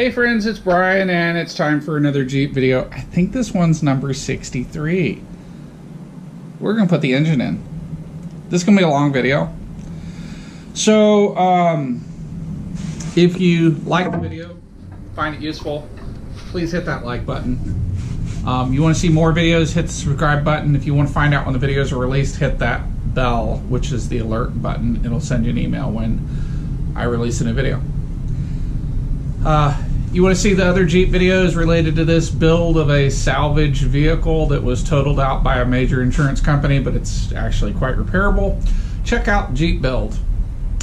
Hey friends, it's Brian and it's time for another Jeep video. I think this one's number 63. We're gonna put the engine in. This is gonna be a long video. So, um, if you like the video, find it useful, please hit that like button. Um, you want to see more videos, hit the subscribe button. If you want to find out when the videos are released, hit that bell, which is the alert button. It'll send you an email when I release a new video. Uh, you want to see the other Jeep videos related to this build of a salvage vehicle that was totaled out by a major insurance company, but it's actually quite repairable? Check out Jeep Build.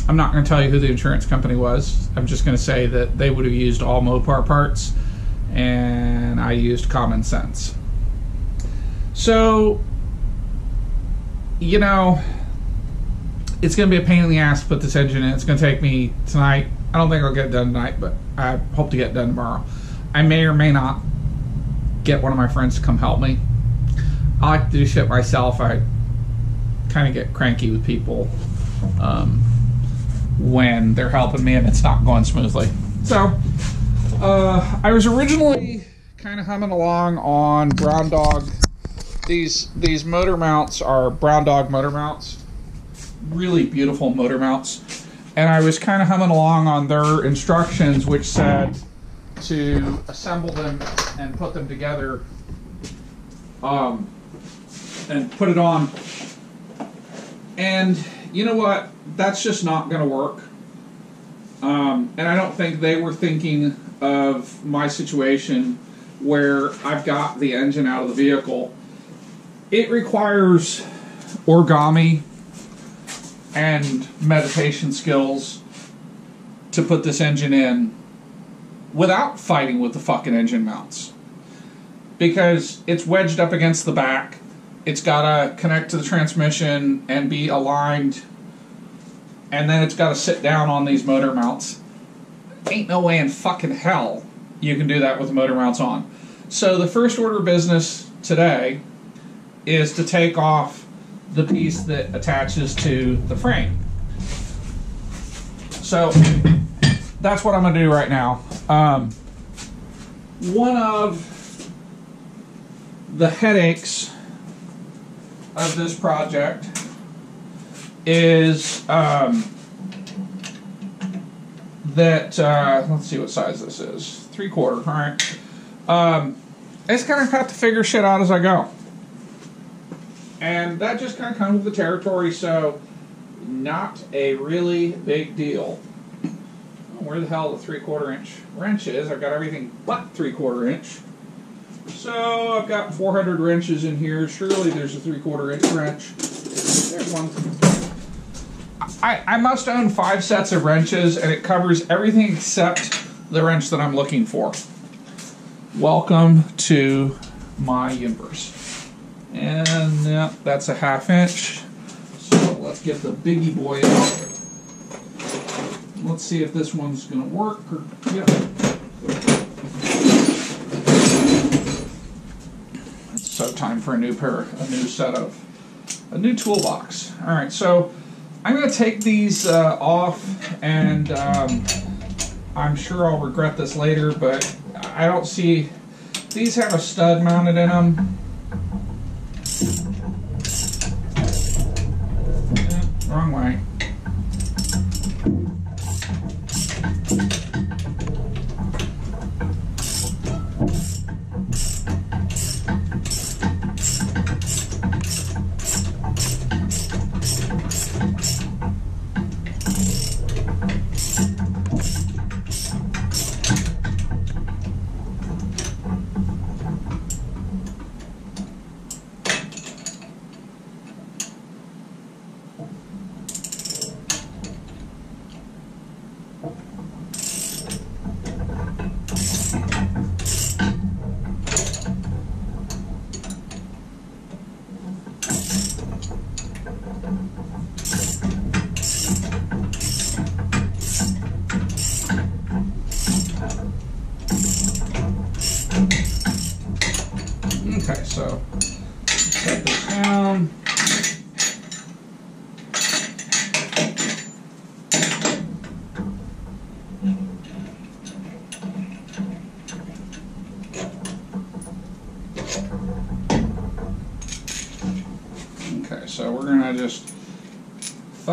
I'm not going to tell you who the insurance company was. I'm just going to say that they would have used all Mopar parts and I used common sense. So, you know, it's going to be a pain in the ass to put this engine in. It's going to take me tonight. I don't think I'll get it done tonight, but I hope to get done tomorrow. I may or may not get one of my friends to come help me. I like to do shit myself. I kind of get cranky with people um, when they're helping me and it's not going smoothly. So, uh, I was originally kind of humming along on Brown Dog. These these motor mounts are Brown Dog motor mounts, really beautiful motor mounts, and I was kind of humming along on their instructions, which said to assemble them and put them together, um, and put it on. And you know what? That's just not going to work. Um, and I don't think they were thinking of my situation where I've got the engine out of the vehicle. It requires origami and meditation skills to put this engine in without fighting with the fucking engine mounts. Because it's wedged up against the back, it's got to connect to the transmission and be aligned, and then it's got to sit down on these motor mounts ain't no way in fucking hell you can do that with motor mounts on. So the first order of business today is to take off the piece that attaches to the frame. So that's what I'm going to do right now. Um, one of the headaches of this project is um, that uh, let's see what size this is three quarter all right um, kind of have to figure shit out as I go and that just kind of comes with the territory so not a really big deal. Oh, where the hell the three quarter inch wrench is I've got everything but three quarter inch. So I've got 400 wrenches in here. Surely there's a three quarter inch wrench. There's one. I, I must own five sets of wrenches, and it covers everything except the wrench that I'm looking for. Welcome to my universe. And yeah, that's a half inch. So let's get the biggie boy out. Let's see if this one's going to work. Or, yeah. So time for a new pair, a new set of, a new toolbox. All right, so I'm going to take these uh, off, and um, I'm sure I'll regret this later, but I don't see... These have a stud mounted in them.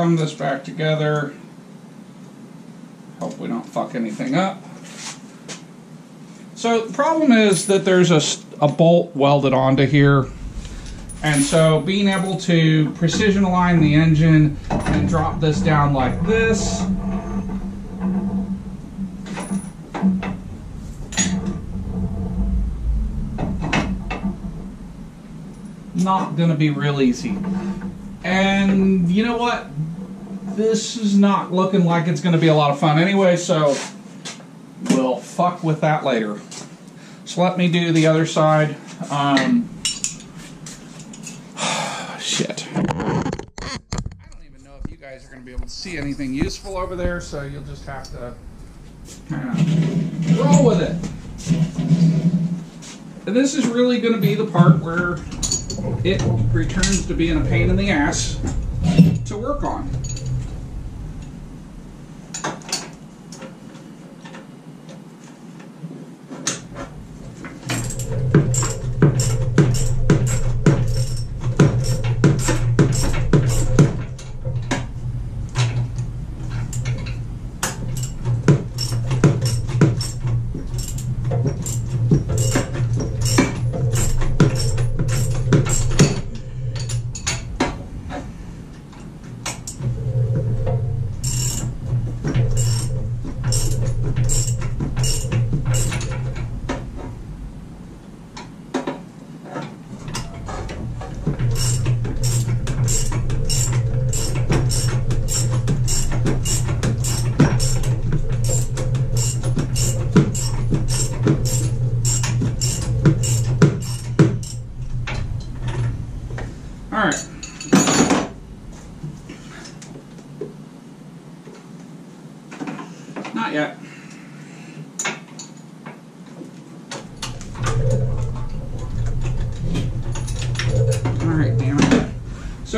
Thumb this back together. Hope we don't fuck anything up. So the problem is that there's a, a bolt welded onto here. And so being able to precision align the engine and drop this down like this not to be real easy. And you know what? This is not looking like it's going to be a lot of fun anyway, so we'll fuck with that later. So let me do the other side. Um, shit. I don't even know if you guys are going to be able to see anything useful over there, so you'll just have to kind of roll with it. And this is really going to be the part where it returns to being a pain in the ass to work on.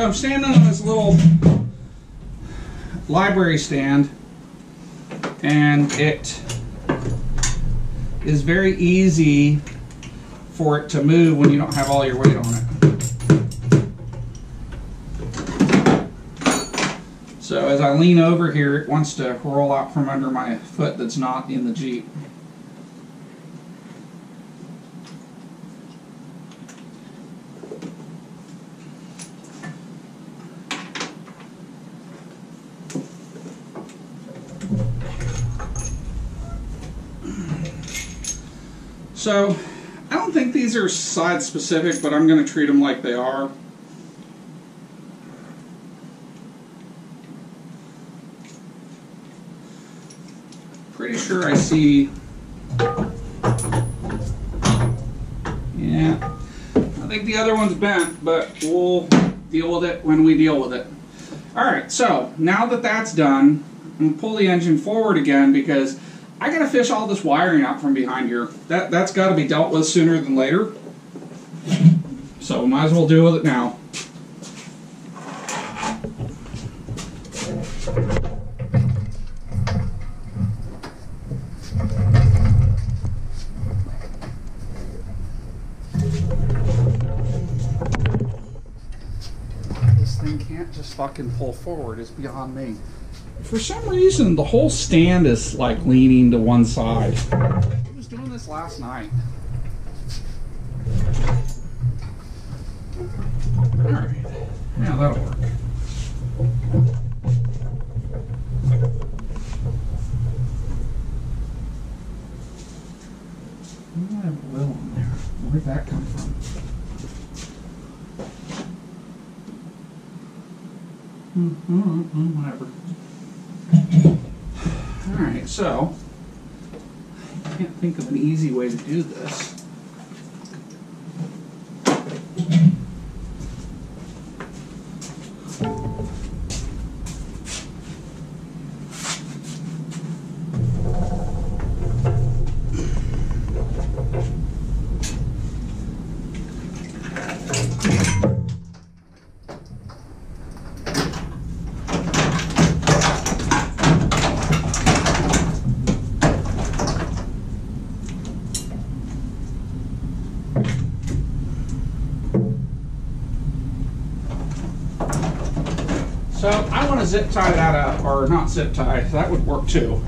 I'm standing on this little library stand and it is very easy for it to move when you don't have all your weight on it. So as I lean over here, it wants to roll out from under my foot that's not in the Jeep. So, I don't think these are side specific, but I'm going to treat them like they are. Pretty sure I see. Yeah. I think the other one's bent, but we'll deal with it when we deal with it. Alright, so now that that's done, I'm going to pull the engine forward again because I gotta fish all this wiring out from behind here. That that's got to be dealt with sooner than later. So might as well deal with it now. This thing can't just fucking pull forward. It's beyond me for some reason, the whole stand is like leaning to one side. I was doing this last night. Alright. Now that'll work. I have a little on there. Where'd that come from? Mm-hmm, whatever. So I can't think of an easy way to do this. Zip tie that up, or not zip tie, that would work too.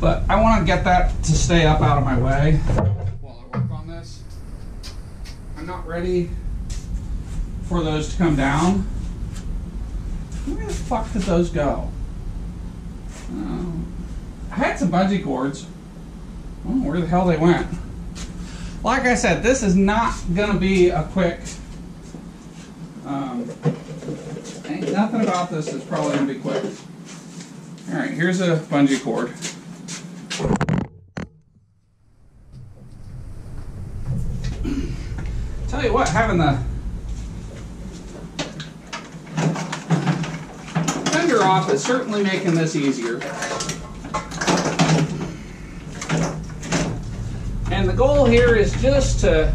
But I want to get that to stay up out of my way while I work on this. I'm not ready for those to come down. Where the fuck did those go? Oh. I had some bungee cords. Where the hell they went. Like I said, this is not gonna be a quick. Um, ain't nothing about this is probably gonna be quick. All right, here's a bungee cord. Tell you what, having the fender off is certainly making this easier. And the goal here is just to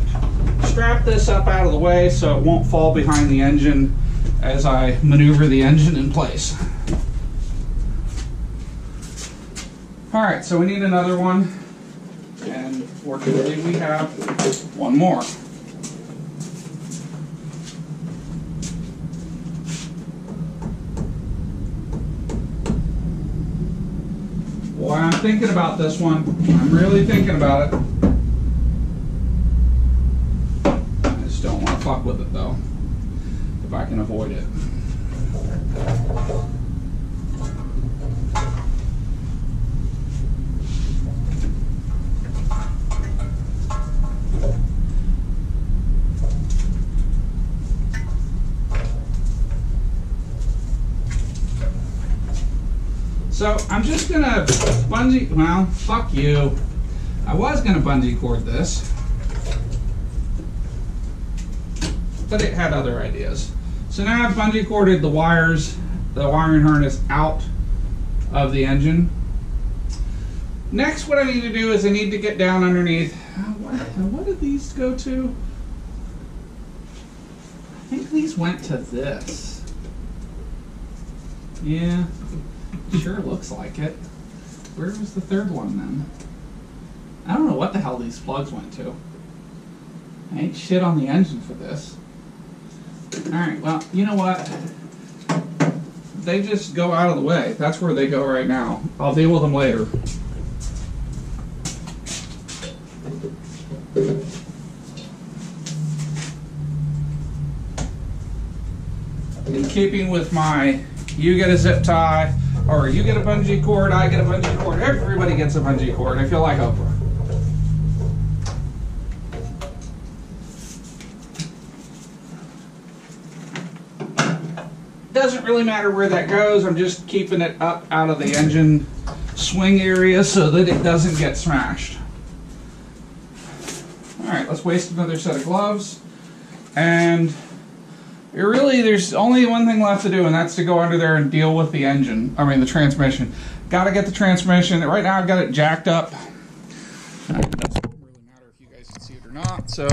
strap this up out of the way so it won't fall behind the engine as I maneuver the engine in place. All right, so we need another one. And fortunately we have one more. Boy, I'm thinking about this one. I'm really thinking about it. I just don't want to fuck with it though, if I can avoid it. So I'm just gonna bungee, well, fuck you. I was gonna bungee cord this, but it had other ideas. So now I've bungee corded the wires, the wiring harness out of the engine. Next, what I need to do is I need to get down underneath. uh, What, what did these go to? I think these went to this. Yeah, Sure looks like it. Where was the third one then? I don't know what the hell these plugs went to. I ain't shit on the engine for this. Alright, well, you know what? They just go out of the way. That's where they go right now. I'll deal with them later. In keeping with my you get a zip tie, or you get a bungee cord, I get a bungee cord, everybody gets a bungee cord. I feel like Oprah. Doesn't really matter where that goes, I'm just keeping it up out of the engine swing area so that it doesn't get smashed. Alright, let's waste another set of gloves. And really, there's only one thing left to do, and that's to go under there and deal with the engine. I mean, the transmission. Got to get the transmission. Right now, I've got it jacked up. It doesn't really matter if you guys can see it or not. So,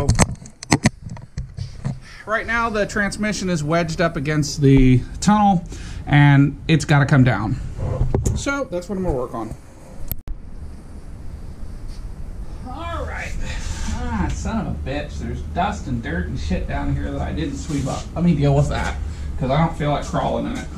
right now, the transmission is wedged up against the tunnel, and it's got to come down. So, that's what I'm going to work on. All right. Son of a bitch. There's dust and dirt and shit down here that I didn't sweep up. Let me deal with that because I don't feel like crawling in it.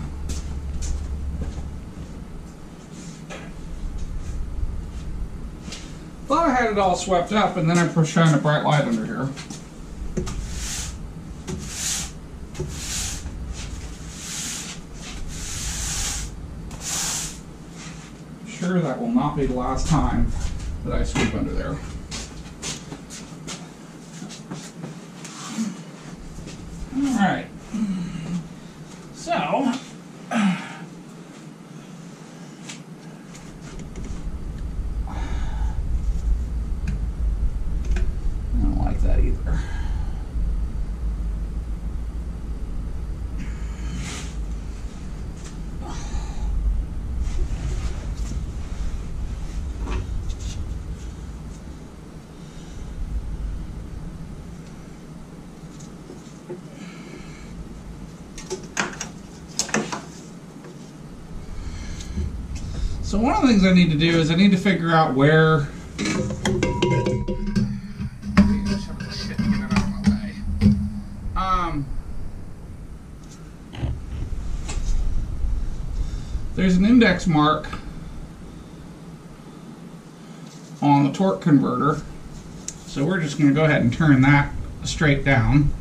Thought I had it all swept up and then I push shine a bright light under here. Sure, that will not be the last time that I sweep under there. All right. So, I don't like that either. Things I need to do is I need to figure out where. Um. there's an index mark on the torque converter. So we're just going to go ahead and turn that straight down.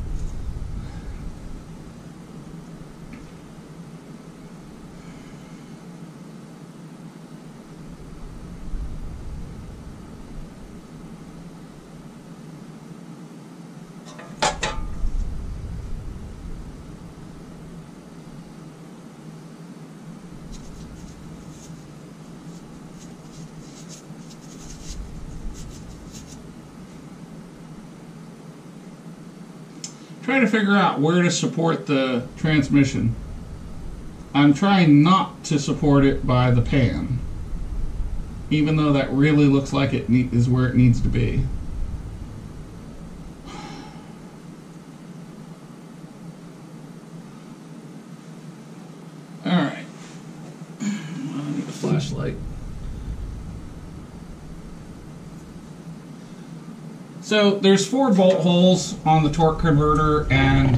Trying to figure out where to support the transmission. I'm trying not to support it by the pan, even though that really looks like it is where it needs to be. All right, I need a flashlight. So there's four bolt holes on the torque converter and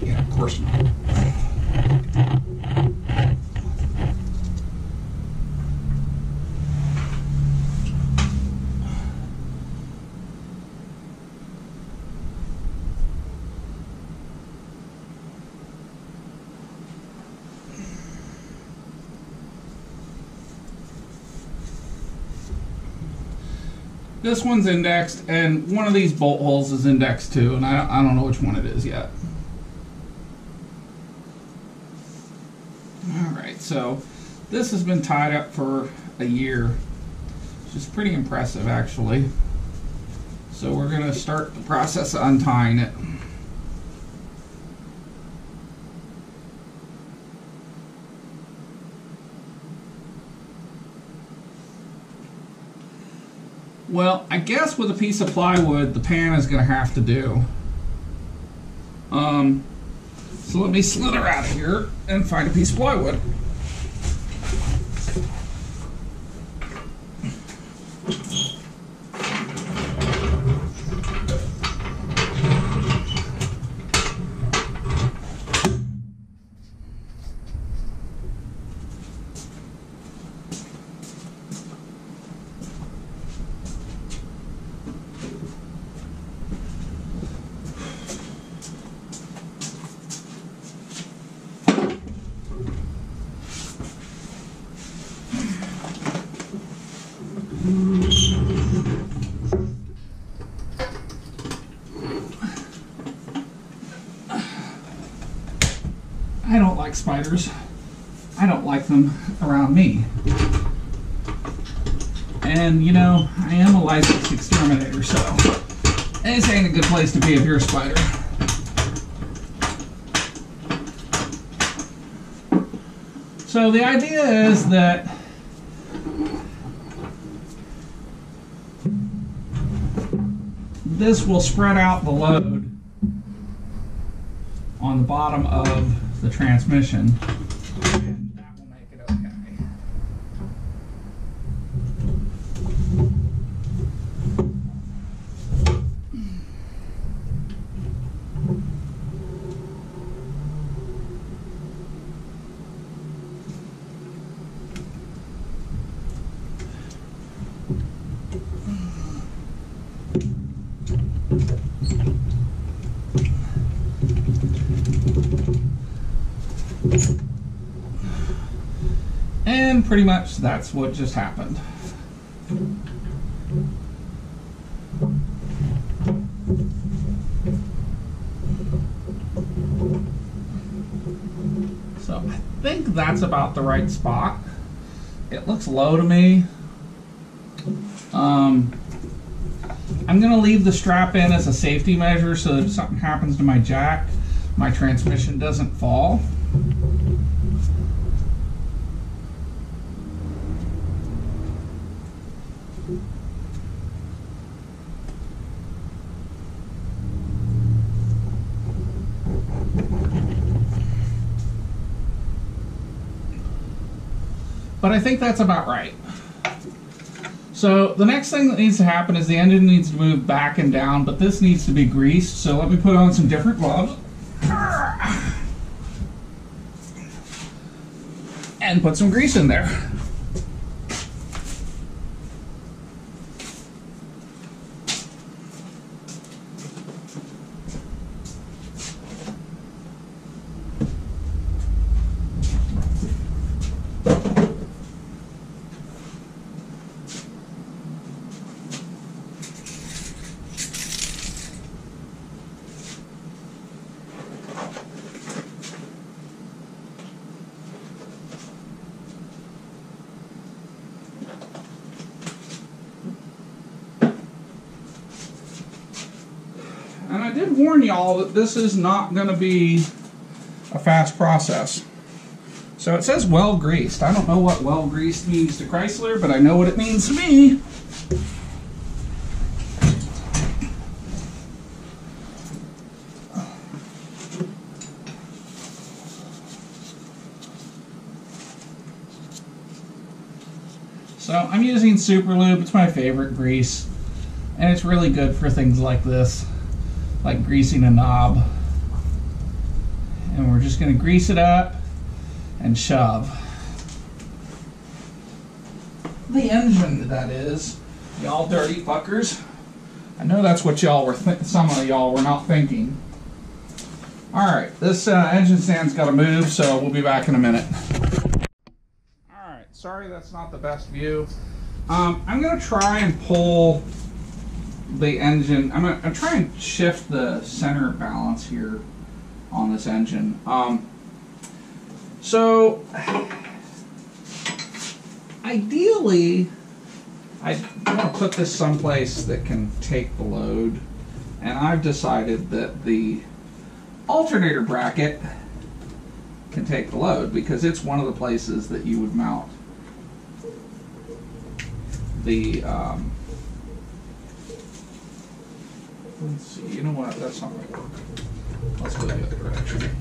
yeah, of course not. This one's indexed, and one of these bolt holes is indexed too, and I, I don't know which one it is yet. Alright, so this has been tied up for a year, which is pretty impressive actually. So we're going to start the process of untying it. Well, I guess with a piece of plywood, the pan is going to have to do. Um, so let me slither out of here and find a piece of plywood. I don't like spiders. I don't like them around me. And, you know, I am a licensed exterminator, so this ain't a good place to be if you're a spider. So the idea is that this will spread out the load on the bottom of the transmission. And that will make it okay. And pretty much that's what just happened. So I think that's about the right spot. It looks low to me. Um, I'm going to leave the strap in as a safety measure so that if something happens to my jack, my transmission doesn't fall. But I think that's about right. So the next thing that needs to happen is the engine needs to move back and down, but this needs to be greased. So let me put on some different gloves. and put some grease in there. And I did warn y'all that this is not going to be a fast process. So it says well greased. I don't know what well greased means to Chrysler, but I know what it means to me. So I'm using Super Lube. It's my favorite grease. And it's really good for things like this like greasing a knob. And we're just going to grease it up and shove. The engine, that is. Y'all dirty fuckers. I know that's what y'all were, some of y'all were not thinking. Alright, this uh, engine stand's got to move, so we'll be back in a minute. Alright, sorry that's not the best view. Um, I'm going to try and pull the engine. I'm gonna try and shift the center balance here on this engine. Um, so ideally, I want to put this someplace that can take the load, and I've decided that the alternator bracket can take the load because it's one of the places that you would mount the um, Let's see, you know what, that's not gonna work. Let's go the other direction.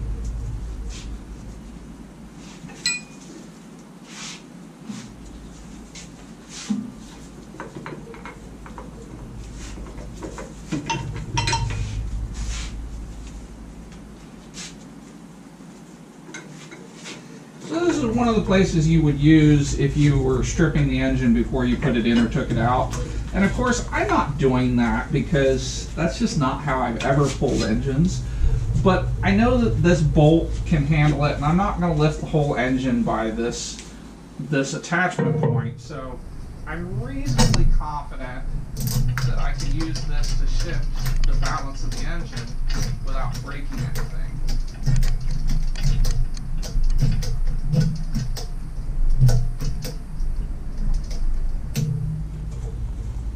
So this is one of the places you would use if you were stripping the engine before you put it in or took it out. And of course, I'm not doing that because that's just not how I've ever pulled engines. But I know that this bolt can handle it, and I'm not going to lift the whole engine by this this attachment point. So I'm reasonably confident that I can use this to shift the balance of the engine without breaking anything.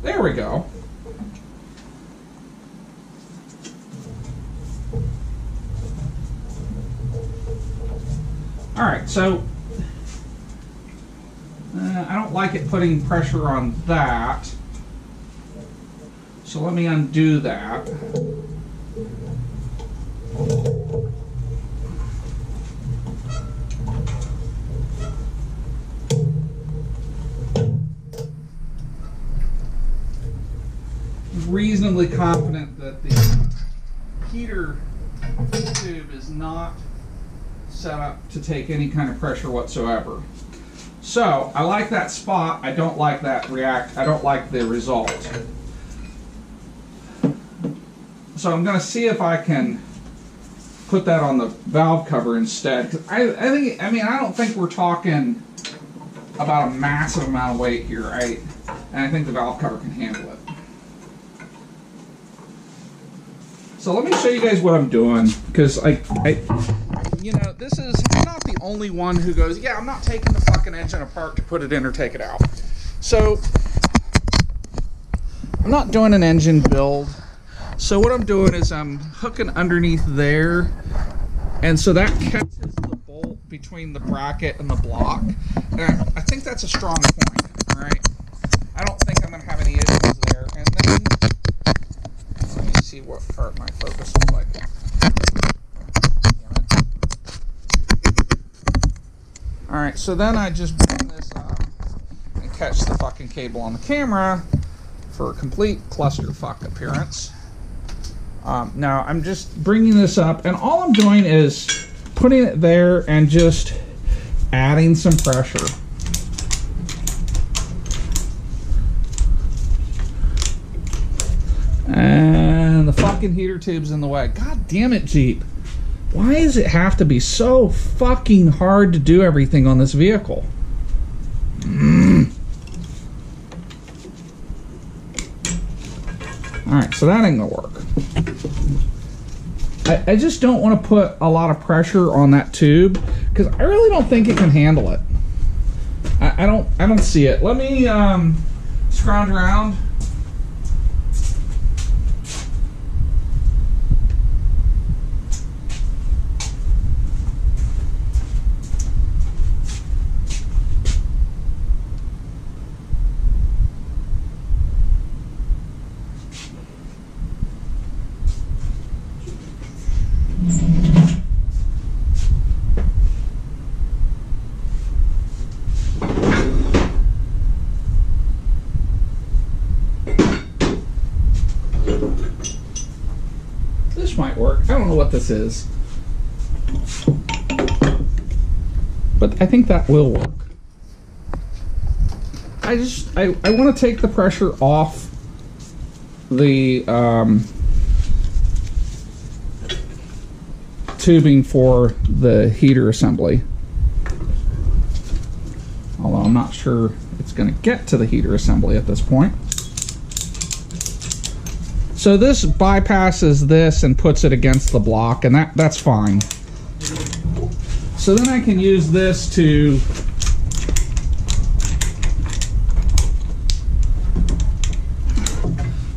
There we go. All right, so uh, I don't like it putting pressure on that. So let me undo that. Reasonably confident that the heater tube is not set up to take any kind of pressure whatsoever. So I like that spot. I don't like that react. I don't like the result. So I'm going to see if I can put that on the valve cover instead. I, I think. I mean, I don't think we're talking about a massive amount of weight here, right? And I think the valve cover can handle it. So let me show you guys what I'm doing because I, I, you know, this is I'm not the only one who goes, yeah, I'm not taking the fucking engine apart to put it in or take it out. So I'm not doing an engine build. So what I'm doing is I'm hooking underneath there, and so that catches the bolt between the bracket and the block. And I, think that's a strong point. All right. I don't think I'm gonna have any issues there. And then let me see my focus like. Alright, so then I just bring this up and catch the fucking cable on the camera for a complete clusterfuck appearance. Um, now I'm just bringing this up, and all I'm doing is putting it there and just adding some pressure. And the fucking heater tube's in the way. God damn it, Jeep. Why does it have to be so fucking hard to do everything on this vehicle? Mm. Alright, so that ain't gonna work. I, I just don't want to put a lot of pressure on that tube because I really don't think it can handle it. I, I don't I don't see it. Let me um, scrounge around. This might work. I don't know what this is. But I think that will work. I just I, I want to take the pressure off the um, tubing for the heater assembly. Although I'm not sure it's going to get to the heater assembly at this point. So this bypasses this and puts it against the block, and that, that's fine. So then I can use this to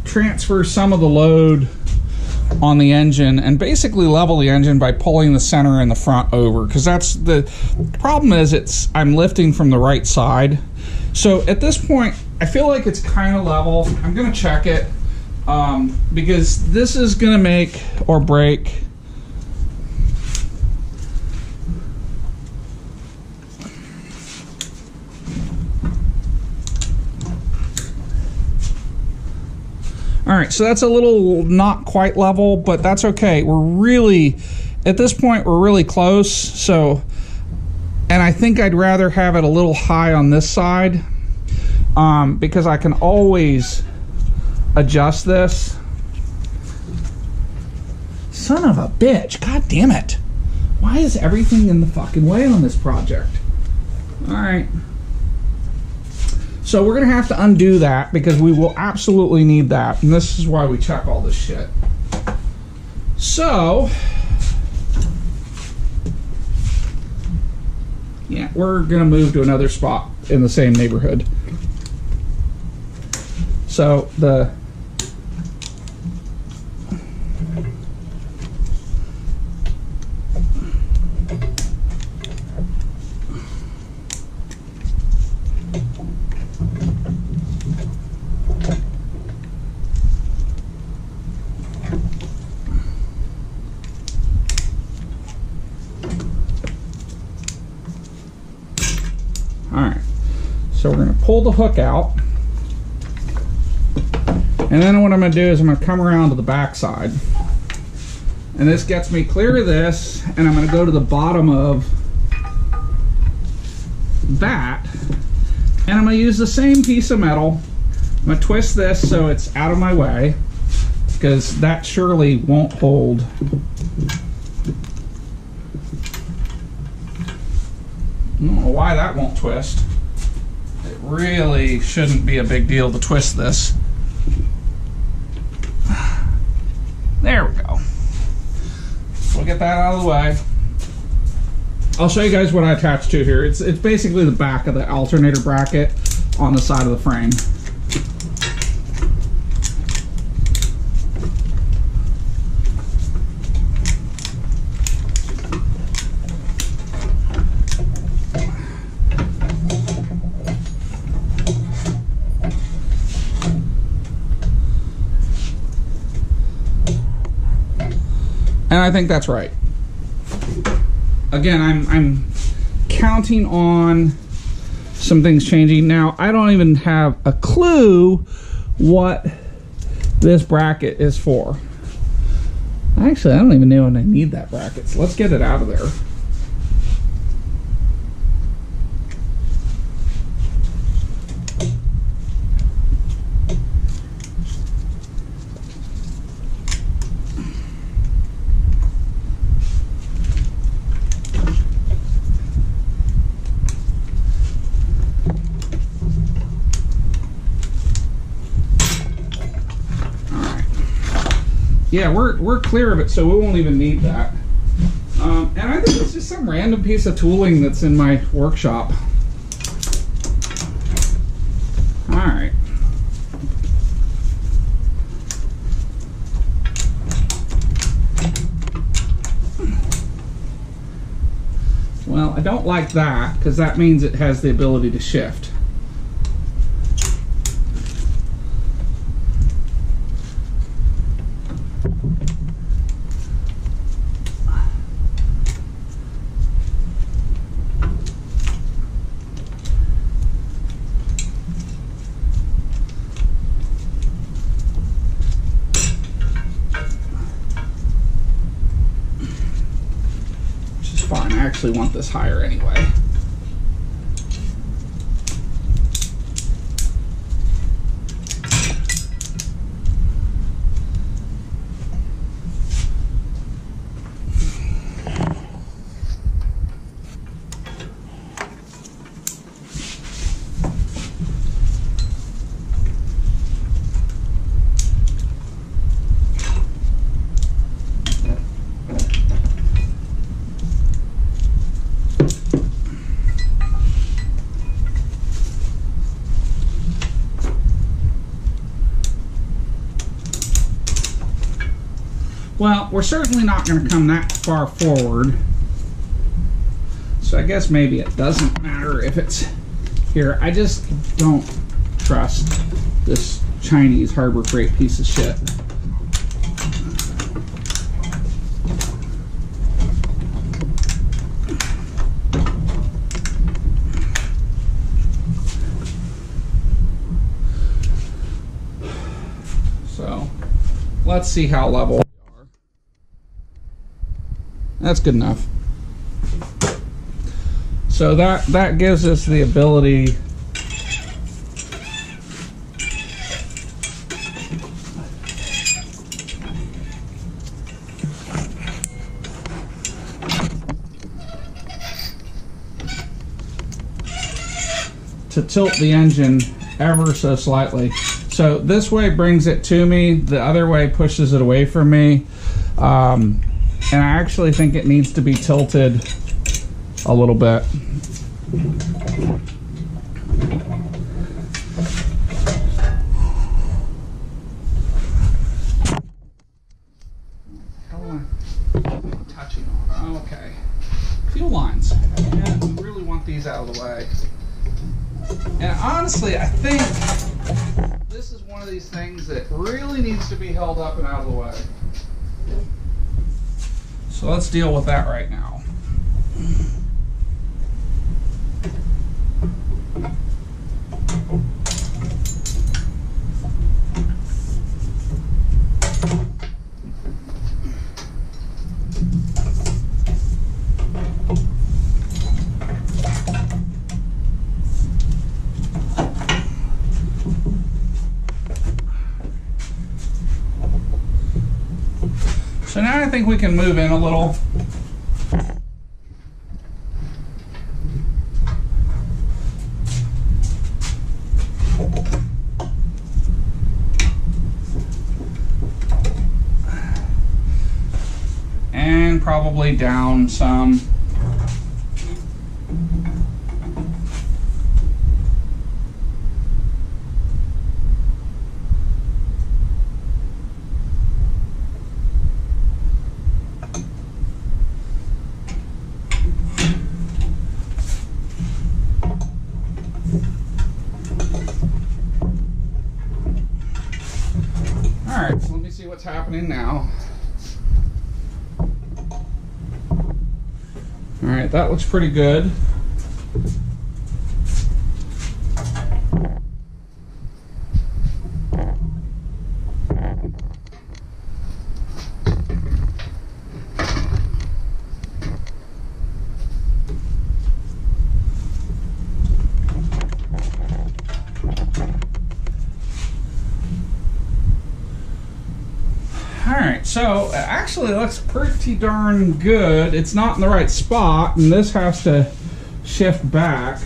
transfer some of the load on the engine and basically level the engine by pulling the center and the front over because that's the problem is it's I'm lifting from the right side. So at this point I feel like it's kind of level. I'm gonna check it um, because this is gonna make or break All right, so that's a little not quite level, but that's okay. We're really, at this point, we're really close. So, and I think I'd rather have it a little high on this side um, because I can always adjust this. Son of a bitch, god damn it. Why is everything in the fucking way on this project? All right. So we're going to have to undo that because we will absolutely need that. And this is why we check all this shit. So, yeah, we're going to move to another spot in the same neighborhood. So the So we're going to pull the hook out. And then what I'm going to do is I'm going to come around to the back side. And this gets me clear of this, and I'm going to go to the bottom of that. And I'm going to use the same piece of metal. I'm going to twist this so it's out of my way, because that surely won't hold. I don't know why that won't twist really shouldn't be a big deal to twist this. There we go. We'll get that out of the way. I'll show you guys what I attached to here. It's, it's basically the back of the alternator bracket on the side of the frame. I think that's right. Again, I'm I'm counting on some things changing. Now, I don't even have a clue what this bracket is for. Actually, I don't even know when I need that bracket. So let's get it out of there. Yeah, we're, we're clear of it, so we won't even need that. Um, and I think it's just some random piece of tooling that's in my workshop. All right. Well, I don't like that because that means it has the ability to shift. Which is fine. I this higher anyway. Well, we're certainly not going to come that far forward. So I guess maybe it doesn't matter if it's here. I just don't trust this Chinese Harbor Freight piece of shit. So let's see how level. That's good enough. So that that gives us the ability to tilt the engine ever so slightly. So this way brings it to me, the other way pushes it away from me. Um, and I actually think it needs to be tilted a little bit. Deal with that right now. So now I think we can move in a little. And probably down some. All right, so let me see what's happening now. All right, that looks pretty good. All right, so uh, actually it looks pretty darn good. It's not in the right spot, and this has to shift back.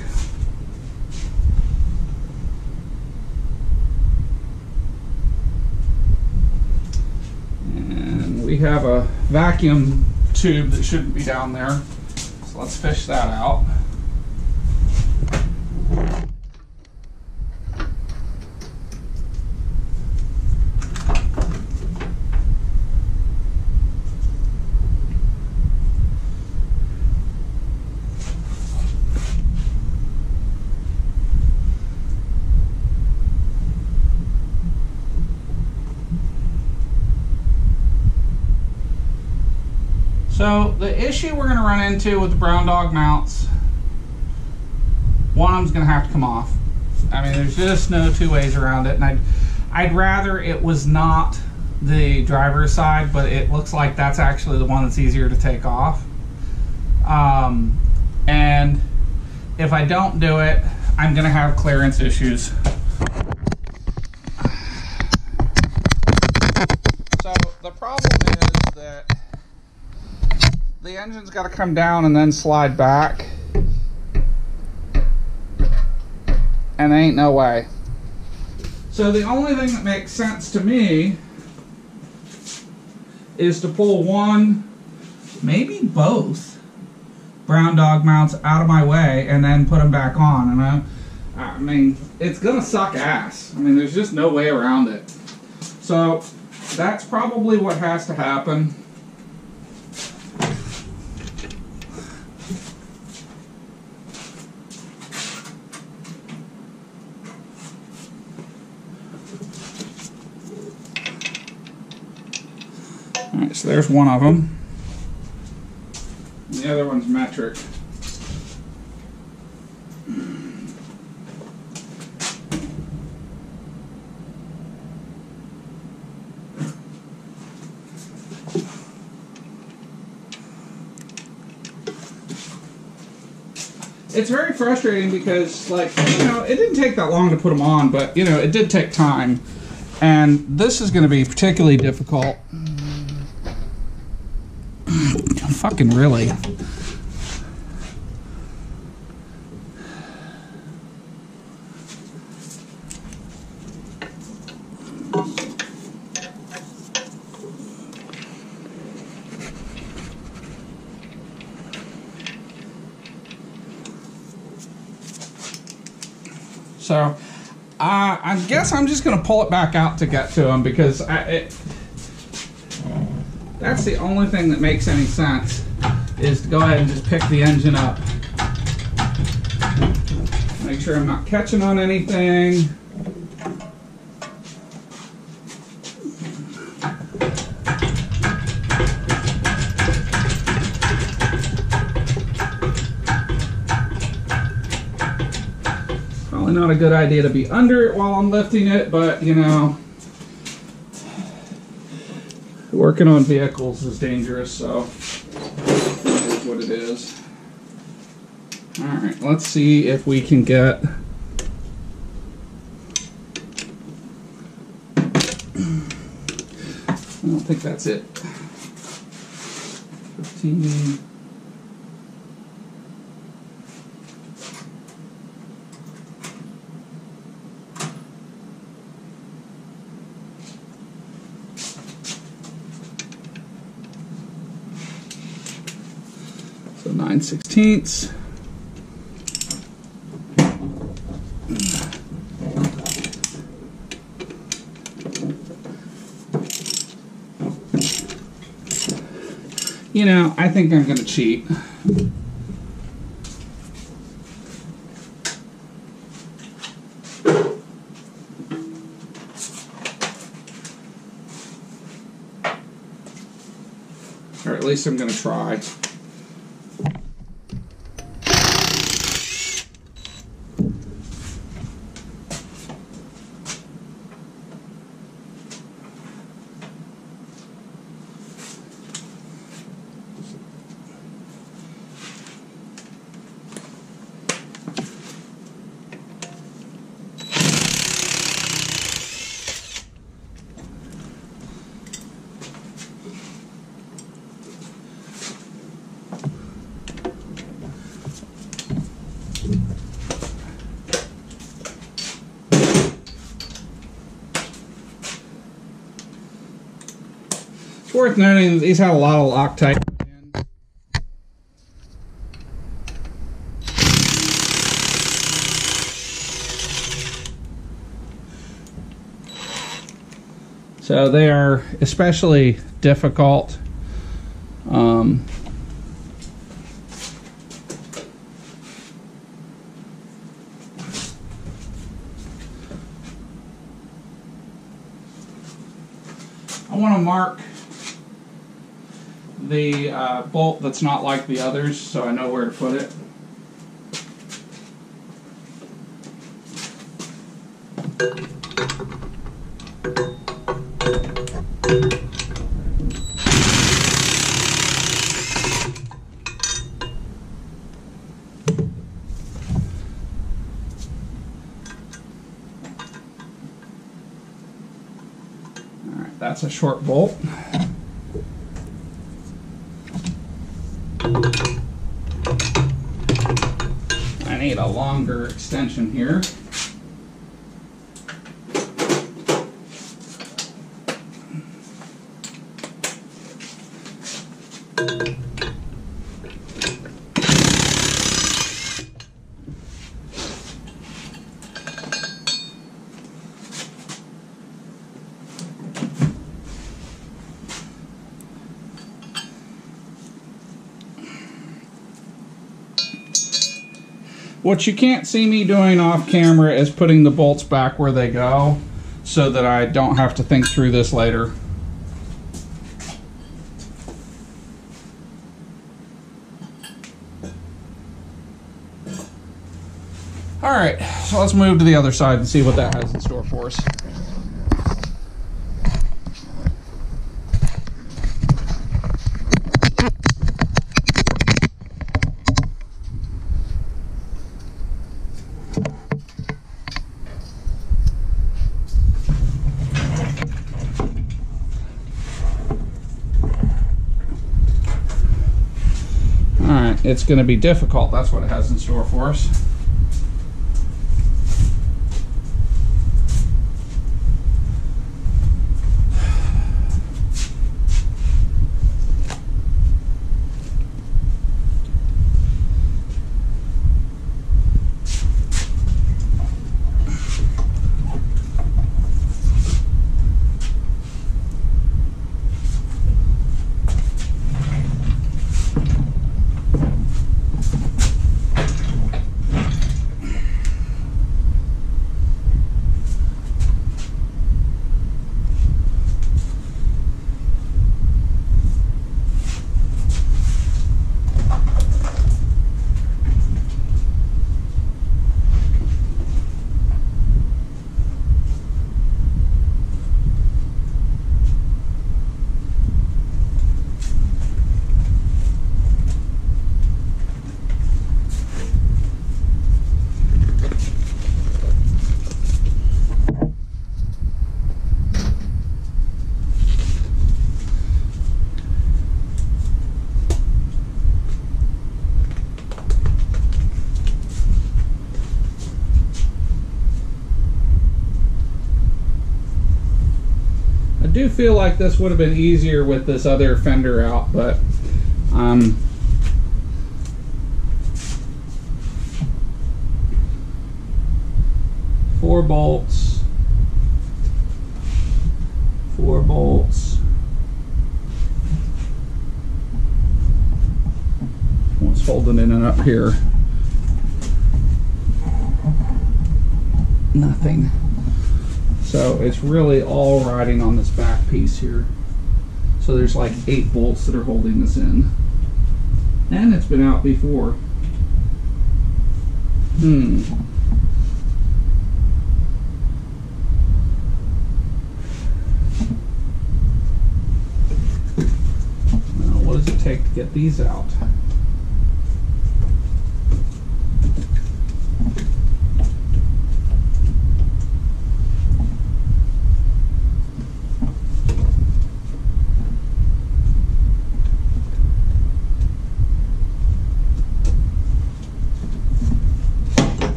And we have a vacuum tube that shouldn't be down there. So let's fish that out. So the issue we're going to run into with the brown dog mounts, one of them's going to have to come off. I mean, there's just no two ways around it, and I'd, I'd rather it was not the driver's side, but it looks like that's actually the one that's easier to take off. Um, and if I don't do it, I'm going to have clearance issues. So the problem is that the engine's got to come down and then slide back. And there ain't no way. So the only thing that makes sense to me is to pull one, maybe both brown dog mounts out of my way and then put them back on. And I, I mean, it's gonna suck ass. I mean, there's just no way around it. So that's probably what has to happen. Right, so there's one of them. The other one's metric. It's very frustrating because, like, you know, it didn't take that long to put them on, but, you know, it did take time. And this is going to be particularly difficult. Fucking really. So, uh, I guess I'm just gonna pull it back out to get to him because I, it, that's the only thing that makes any sense is to go ahead and just pick the engine up. Make sure I'm not catching on anything. Probably not a good idea to be under it while I'm lifting it, but you know, working on vehicles is dangerous, so it is. All right, let's see if we can get. I don't think that's it. 15. So 9 sixteenths. You know, I think I'm going to cheat. Or at least I'm going to try. Worth noting these had a lot of Loctite. So they are especially difficult. Um, I want to mark bolt that's not like the others so I know where to put it. Alright, that's a short bolt. I need a longer extension here. What you can't see me doing off camera is putting the bolts back where they go so that I don't have to think through this later. Alright, so let's move to the other side and see what that has in store for us. Alright, it's going to be difficult. That's what it has in store for us. Feel like this would have been easier with this other fender out, but um, four bolts, four bolts. What's holding in and up here? Nothing. So it's really all riding on this back piece here. So there's like eight bolts that are holding this in. And it's been out before. Hmm. Now, what does it take to get these out?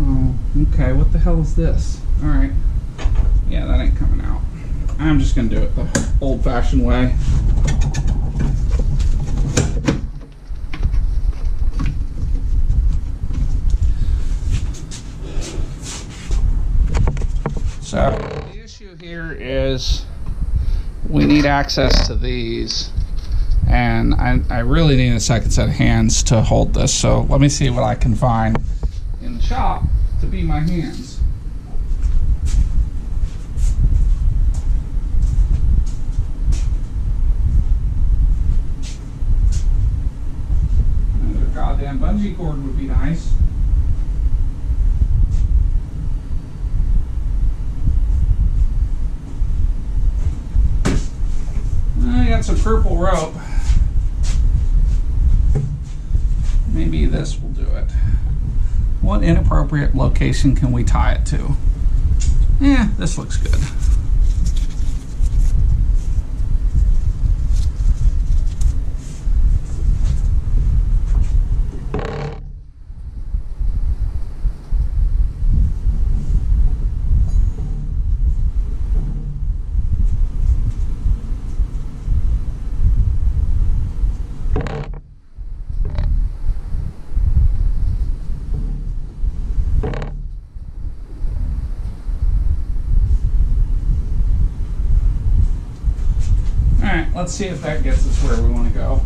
Oh, okay what the hell is this? I'm gonna do it the old-fashioned way. So the issue here is we need access to these and I, I really need a second set of hands to hold this so let me see what I can find in the shop to be my hands. Another goddamn bungee cord would be nice. I got some purple rope. Maybe this will do it. What inappropriate location can we tie it to? Yeah, this looks good. Alright, let's see if that gets us where we want to go.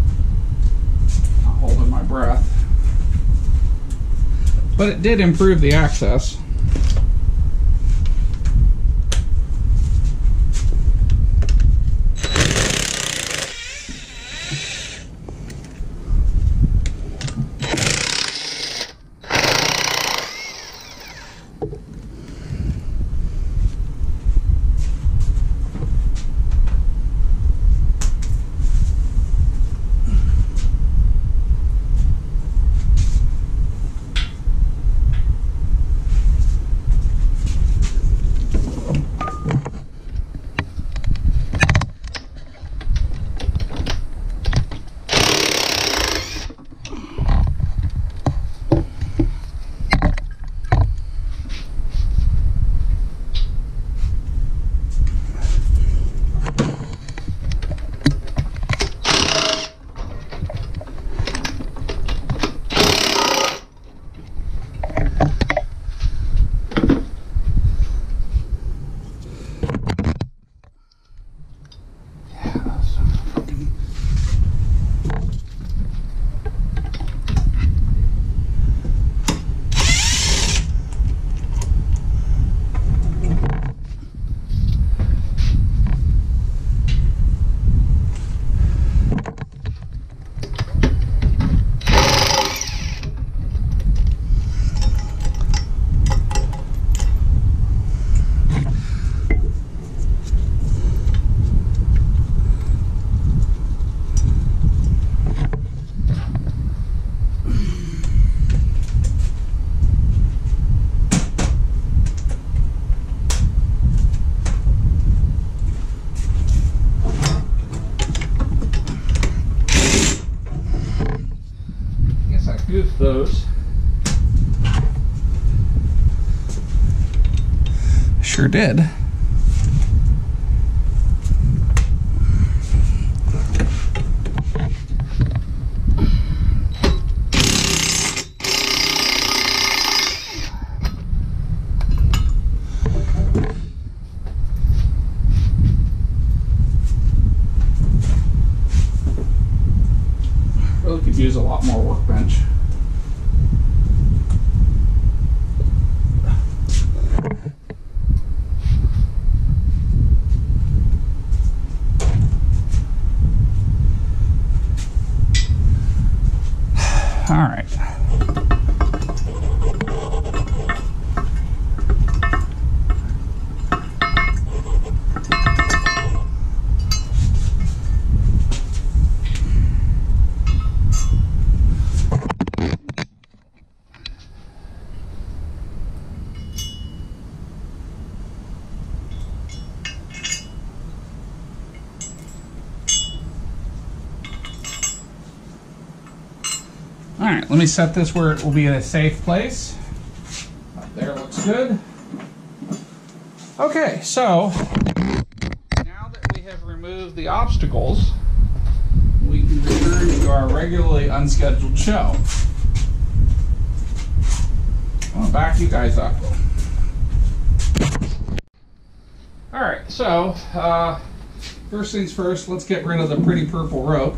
Not holding my breath. But it did improve the access. Goofed those. Sure did. Really could use a lot more workbench. All right. All right, let me set this where it will be in a safe place. There looks good. Okay, so now that we have removed the obstacles, we can return to our regularly unscheduled show. I'll back you guys up. All right, so uh, first things first, let's get rid of the pretty purple rope.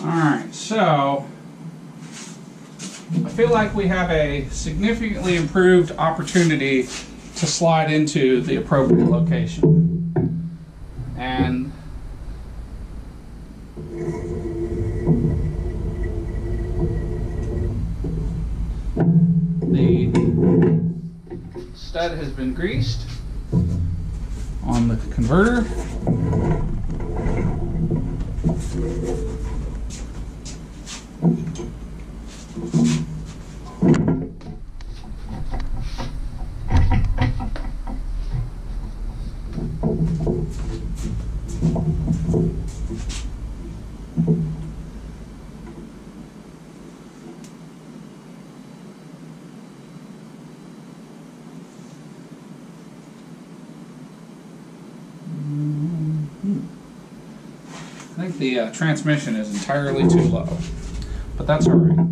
All right, so I feel like we have a significantly improved opportunity to slide into the appropriate location. And the stud has been greased on the converter. I think the uh, transmission is entirely too low, but that's all right.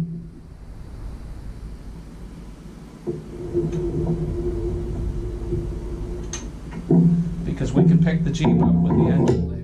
Because we can pick the Jeep up with the engine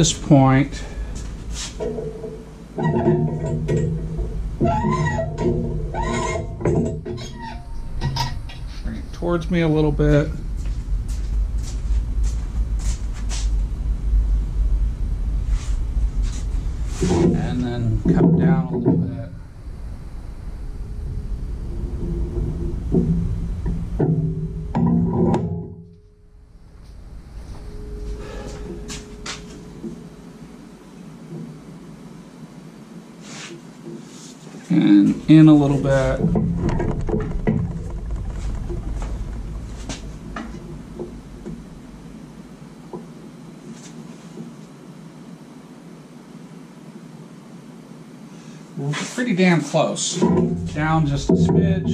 this point. Bring it towards me a little bit. Close. Down just a smidge.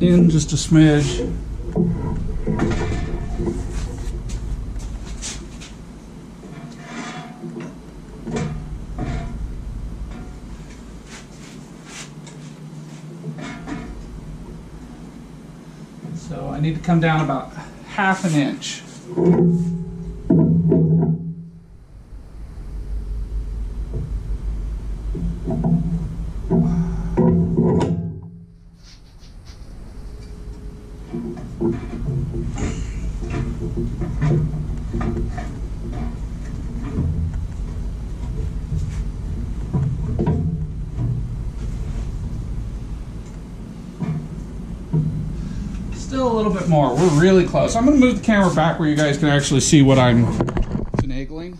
In just a smidge. So I need come down about half an inch. More. We're really close. I'm going to move the camera back where you guys can actually see what I'm finagling.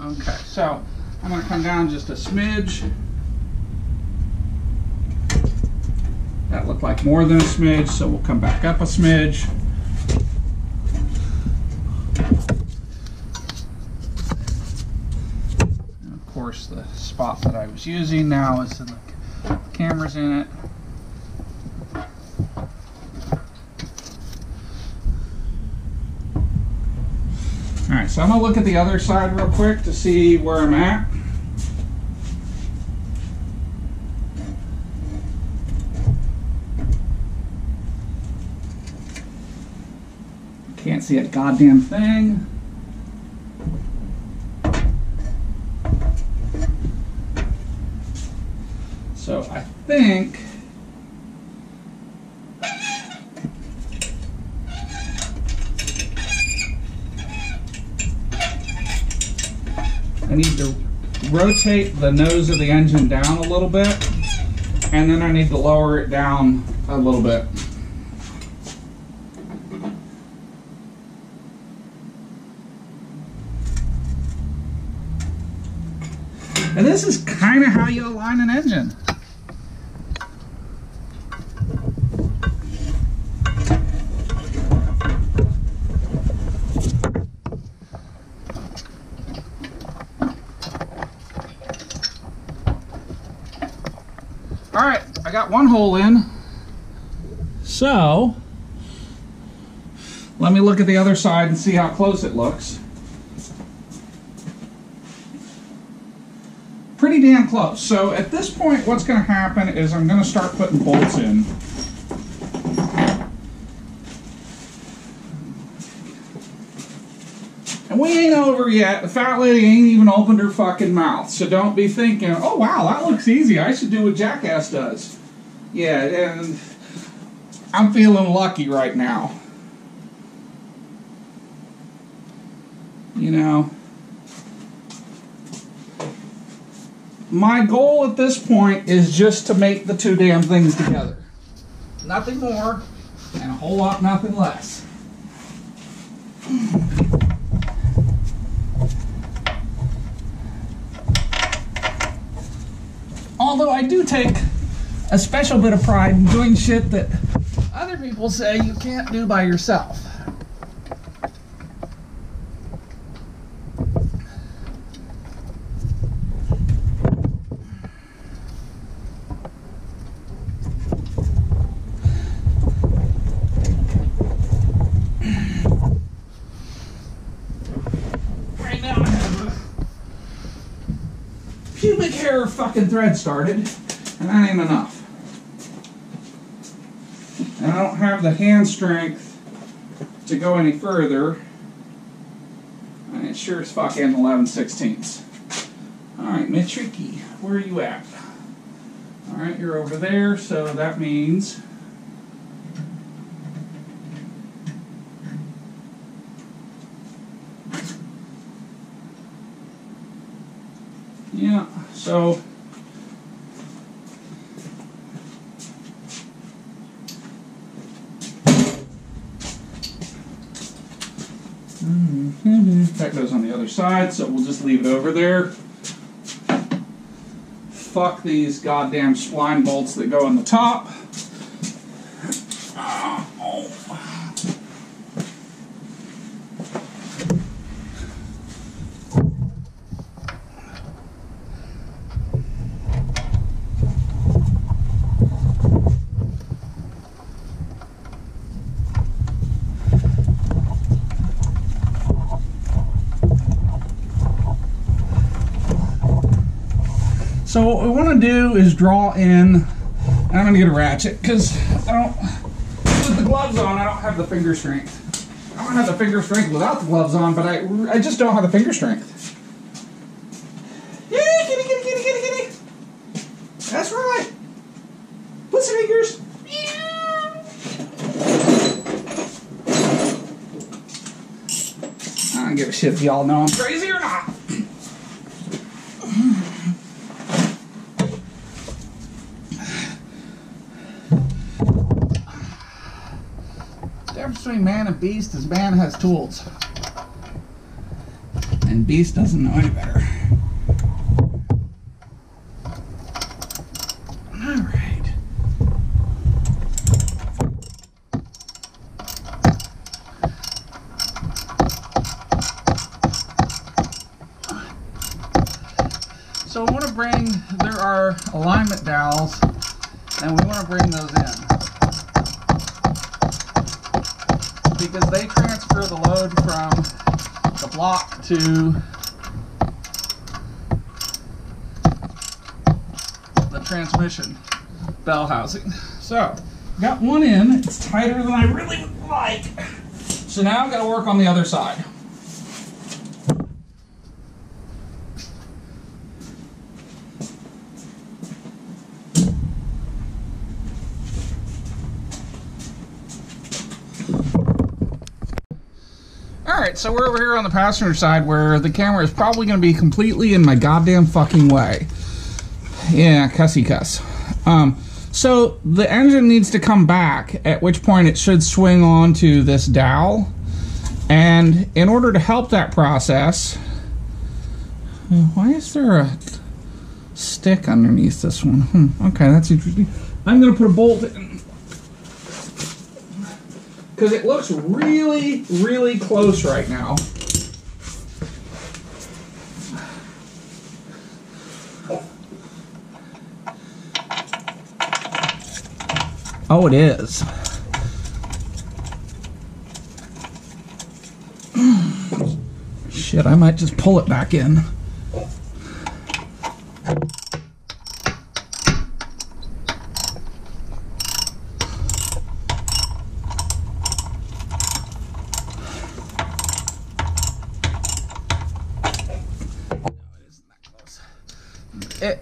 Okay, so I'm going to come down just a smidge. That looked like more than a smidge, so we'll come back up a smidge. Of course, the spot that I was using now is the camera's in it. So I'm going to look at the other side real quick to see where I'm at. Can't see a goddamn thing. So I think I need to rotate the nose of the engine down a little bit and then I need to lower it down a little bit. And this is kind of how you align an engine. All right, I got one hole in. So, let me look at the other side and see how close it looks. Pretty damn close. So at this point, what's going to happen is I'm going to start putting bolts in. And we ain't over yet. The fat lady ain't even opened her fucking mouth. So don't be thinking, oh wow, that looks easy. I should do what Jackass does. Yeah, and I'm feeling lucky right now. You know, my goal at this point is just to make the two damn things together. Nothing more, and a whole lot nothing less. Although I do take a special bit of pride in doing shit that other people say you can't do by yourself. Right now hair fucking thread started, and that ain't enough. And I don't have the hand strength to go any further. And it sure as fuck ain't 11 sixteenths. Alright, Mitricky, where are you at? Alright, you're over there, so that means Yeah, so that goes on the other side, so we'll just leave it over there. Fuck these goddamn spline bolts that go on the top. So do is draw in, I'm to get a ratchet because I don't, with the gloves on, I don't have the finger strength. I don't have the finger strength without the gloves on, but I, I just don't have the finger strength. Yeah, kitty, kitty, kitty, kitty, kitty. That's right. Pussy fingers. I don't give a shit if y'all know I'm crazy or not. difference between man and beast is man has tools. And beast doesn't know any better. Alright. valves, and we want to bring those in. Because they transfer the load from the block to the transmission bell housing. So, got one in. It's tighter than I really would like. So now I've got to work on the other side. Alright, so we're over here on the passenger side where the camera is probably going to be completely in my goddamn fucking way. Yeah, cussy cuss. Um, so the engine needs to come back, at which point it should swing onto this dowel. And in order to help that process, why is there a stick underneath this one? Hmm, okay, that's interesting. I'm going to put a bolt in. Because it looks really, really close right now. Oh, it is. Shit, I might just pull it back in.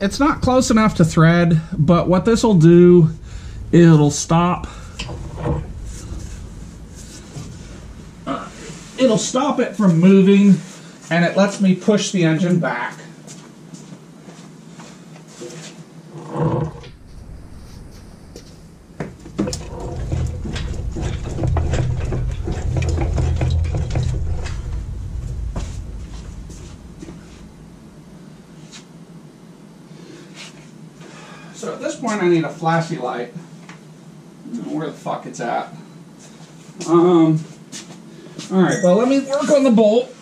it's not close enough to thread, but what this will do, it'll stop. It'll stop it from moving, and it lets me push the engine back. So at this point I need a flashy light. Fuck it's at. Um, Alright, well let me work on the bolt.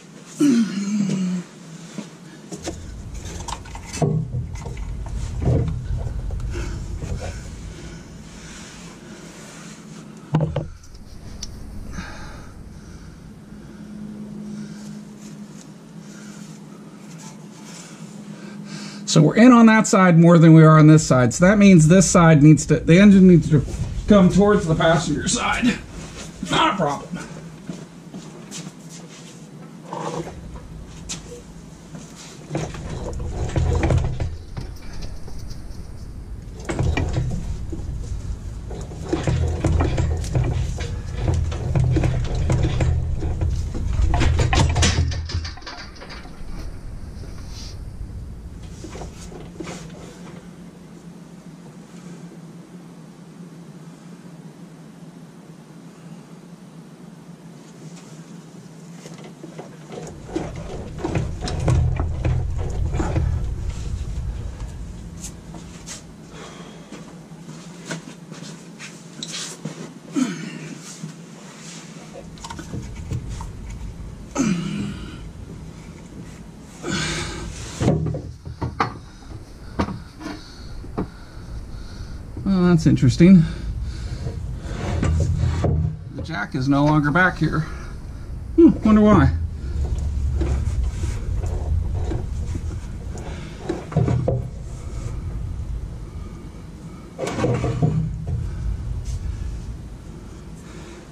So we're in on that side more than we are on this side. So that means this side needs to, the engine needs to come towards the passenger side. Not a problem. Well, that's interesting. The jack is no longer back here. Hmm, wonder why.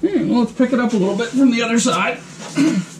well, let's pick it up a little bit from the other side.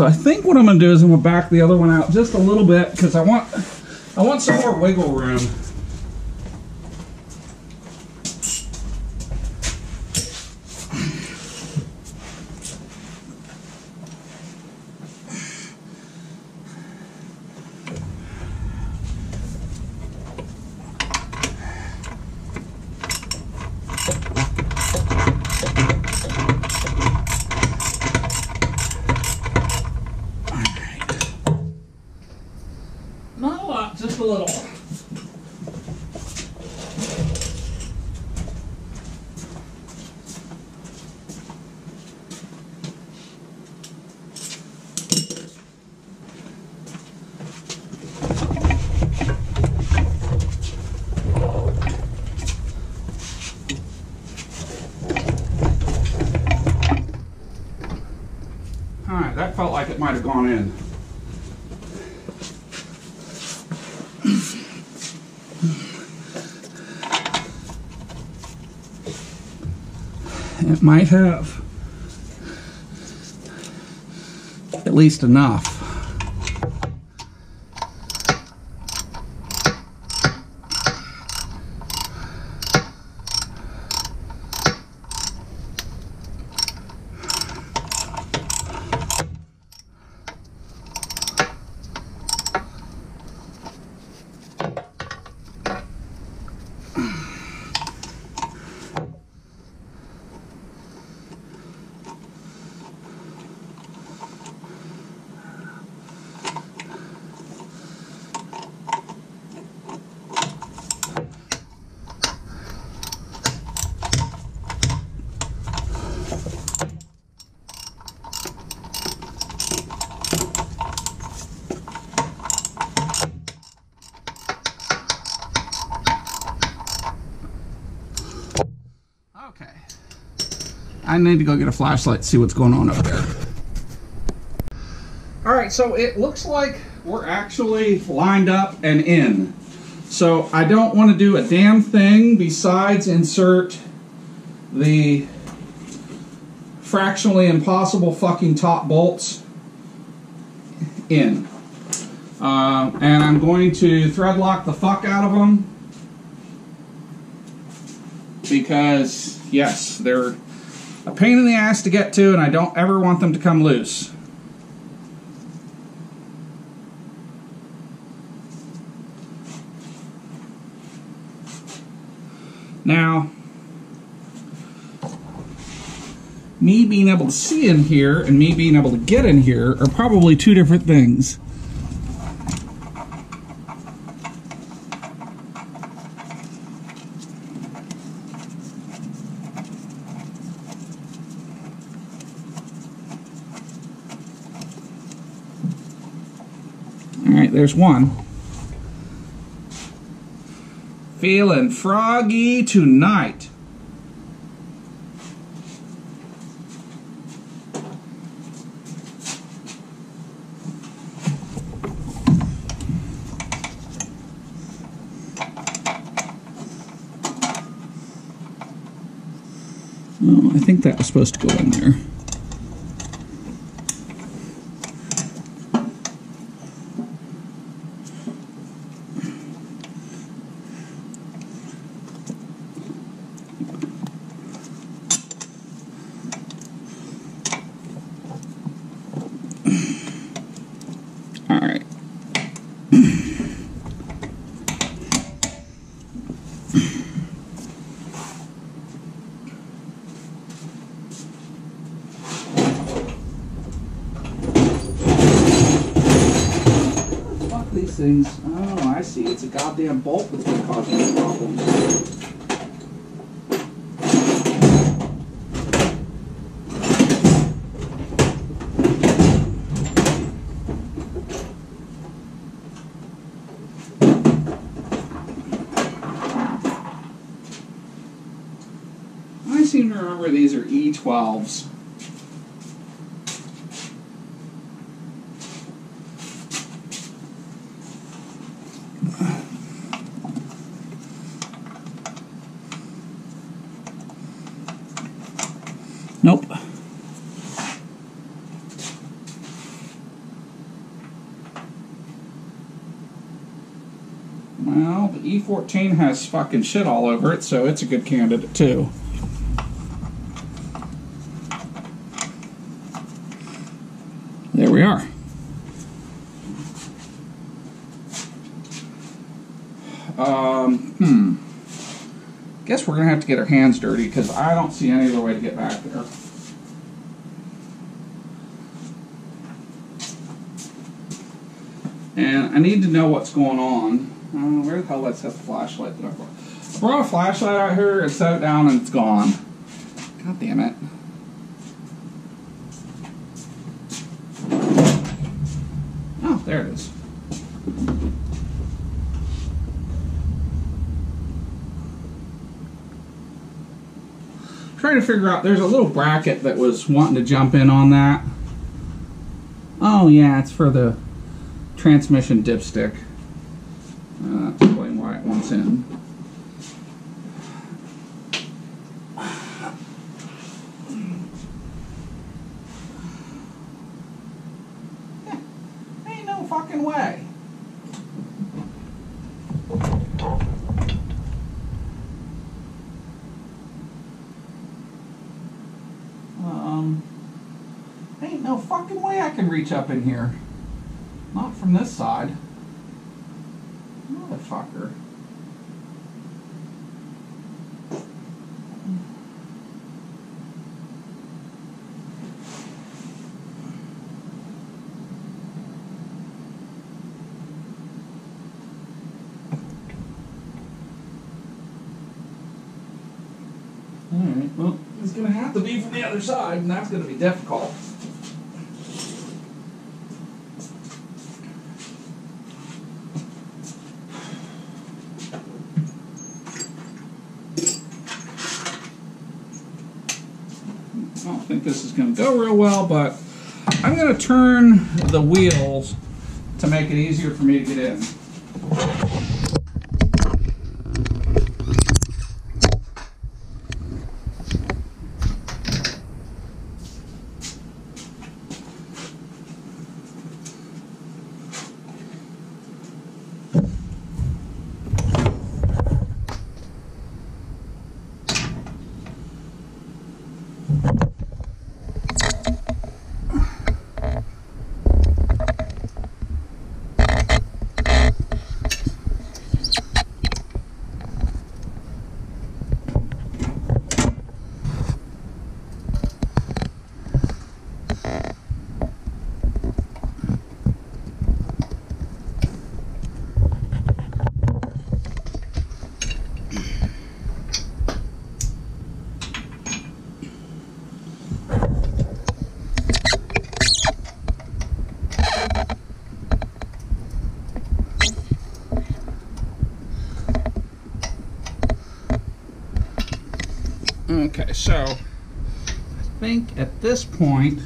so I think what I'm gonna do is I'm gonna back the other one out just a little bit because I want I want some more wiggle room. Not a lot, just a little. All right, that felt like it might have gone in. It might have. At least enough. Okay. I need to go get a flashlight see what's going on up there. All right, so it looks like we're actually lined up and in. So I don't want to do a damn thing besides insert the fractionally impossible fucking top bolts in. Uh, and I'm going to thread lock the fuck out of them because yes, they're pain in the ass to get to, and I don't ever want them to come loose. Now, me being able to see in here and me being able to get in here are probably two different things. There's one. Feeling froggy tonight. Oh, I think that was supposed to go in there. goddamn bolt that's been causing us problems. I seem to remember these are E12s. 14 has fucking shit all over it, so it's a good candidate too. There we are. Um, hmm. Guess we're going to have to get our hands dirty because I don't see any other way to get back there. And I need to know what's going on. Uh, where the hell flashlight that brought? I brought a flashlight out here and set it down and it's gone. God damn it. Oh, there it is. Trying to figure out, there's a little bracket that was wanting to jump in on that. Oh yeah, it's for the transmission dipstick. Uh, explain why it wants in. Ain't no fucking way. Um, ain't no fucking way I can reach up in here. Not from this side. Motherfucker. Alright, well, it's gonna have to be from the other side, and that's gonna be difficult. I don't think this is going to go real well, but I'm going to turn the wheels to make it easier for me to get in. Okay, so I think at this point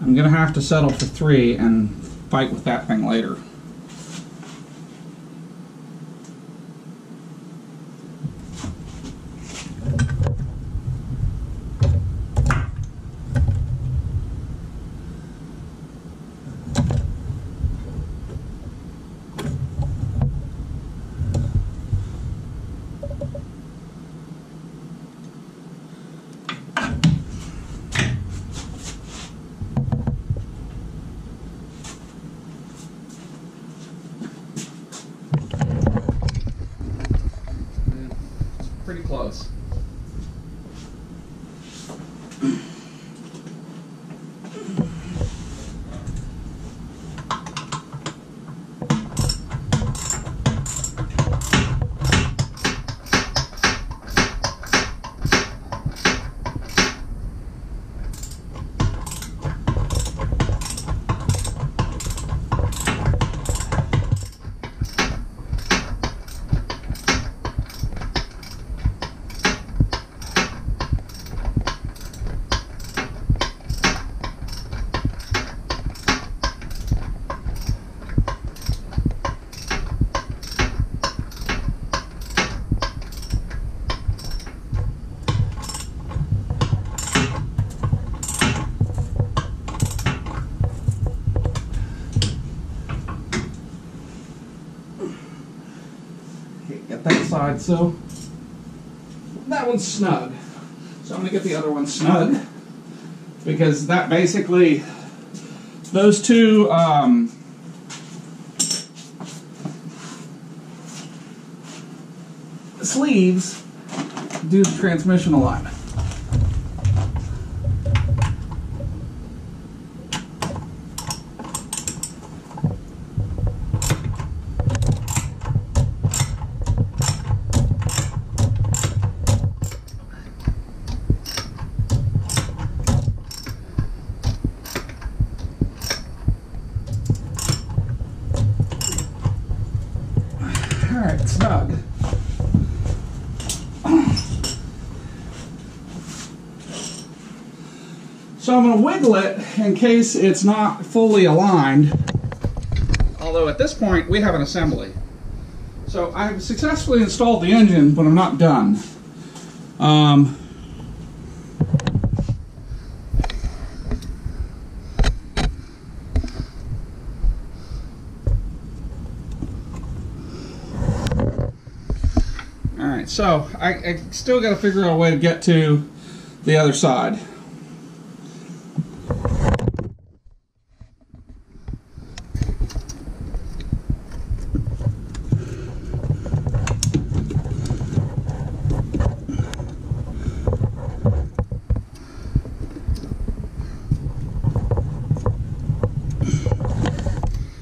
I'm gonna have to settle for three and fight with that thing later. So that one's snug. So I'm gonna get the other one snug because that basically those two um, sleeves do the transmission alignment. Right, snug. So I'm going to wiggle it in case it's not fully aligned. Although at this point we have an assembly. So I've successfully installed the engine, but I'm not done. Um, so I, I still got to figure out a way to get to the other side.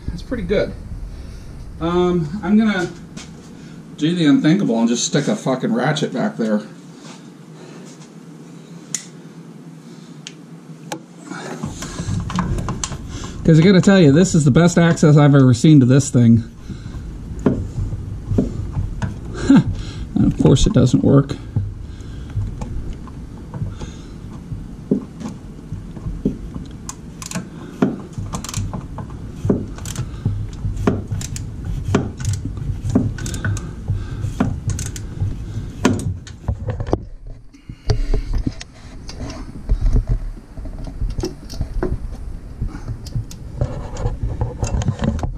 That's pretty good. Um, I'm gonna do the unthinkable and just stick a fucking ratchet back there. Because I gotta tell you, this is the best access I've ever seen to this thing. and of course, it doesn't work.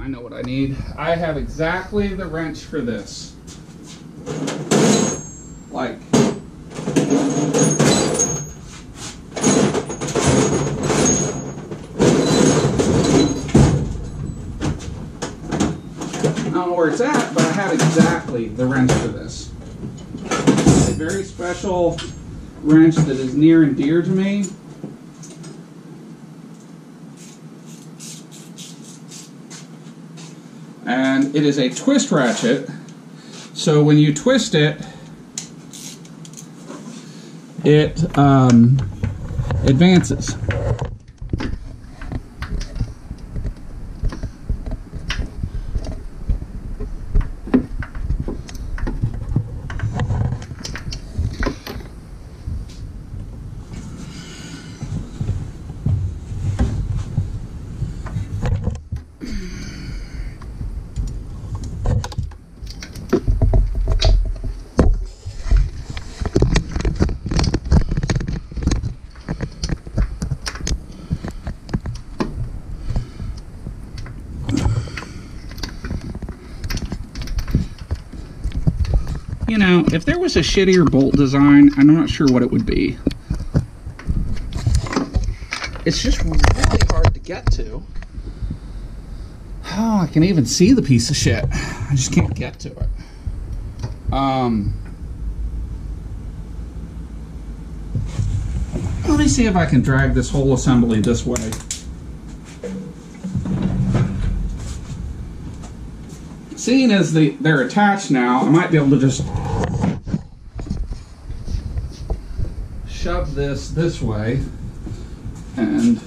I know what I need. I have exactly the wrench for this. Like. I don't know where it's at, but I have exactly the wrench for this. It's a very special wrench that is near and dear to me. It is a twist ratchet. So when you twist it, it um, advances. You was a shittier bolt design, I'm not sure what it would be. It's just really hard to get to. Oh, I can even see the piece of shit. I just can't get to it. Um, let me see if I can drag this whole assembly this way. Seeing as the, they're attached now, I might be able to just shove this this way and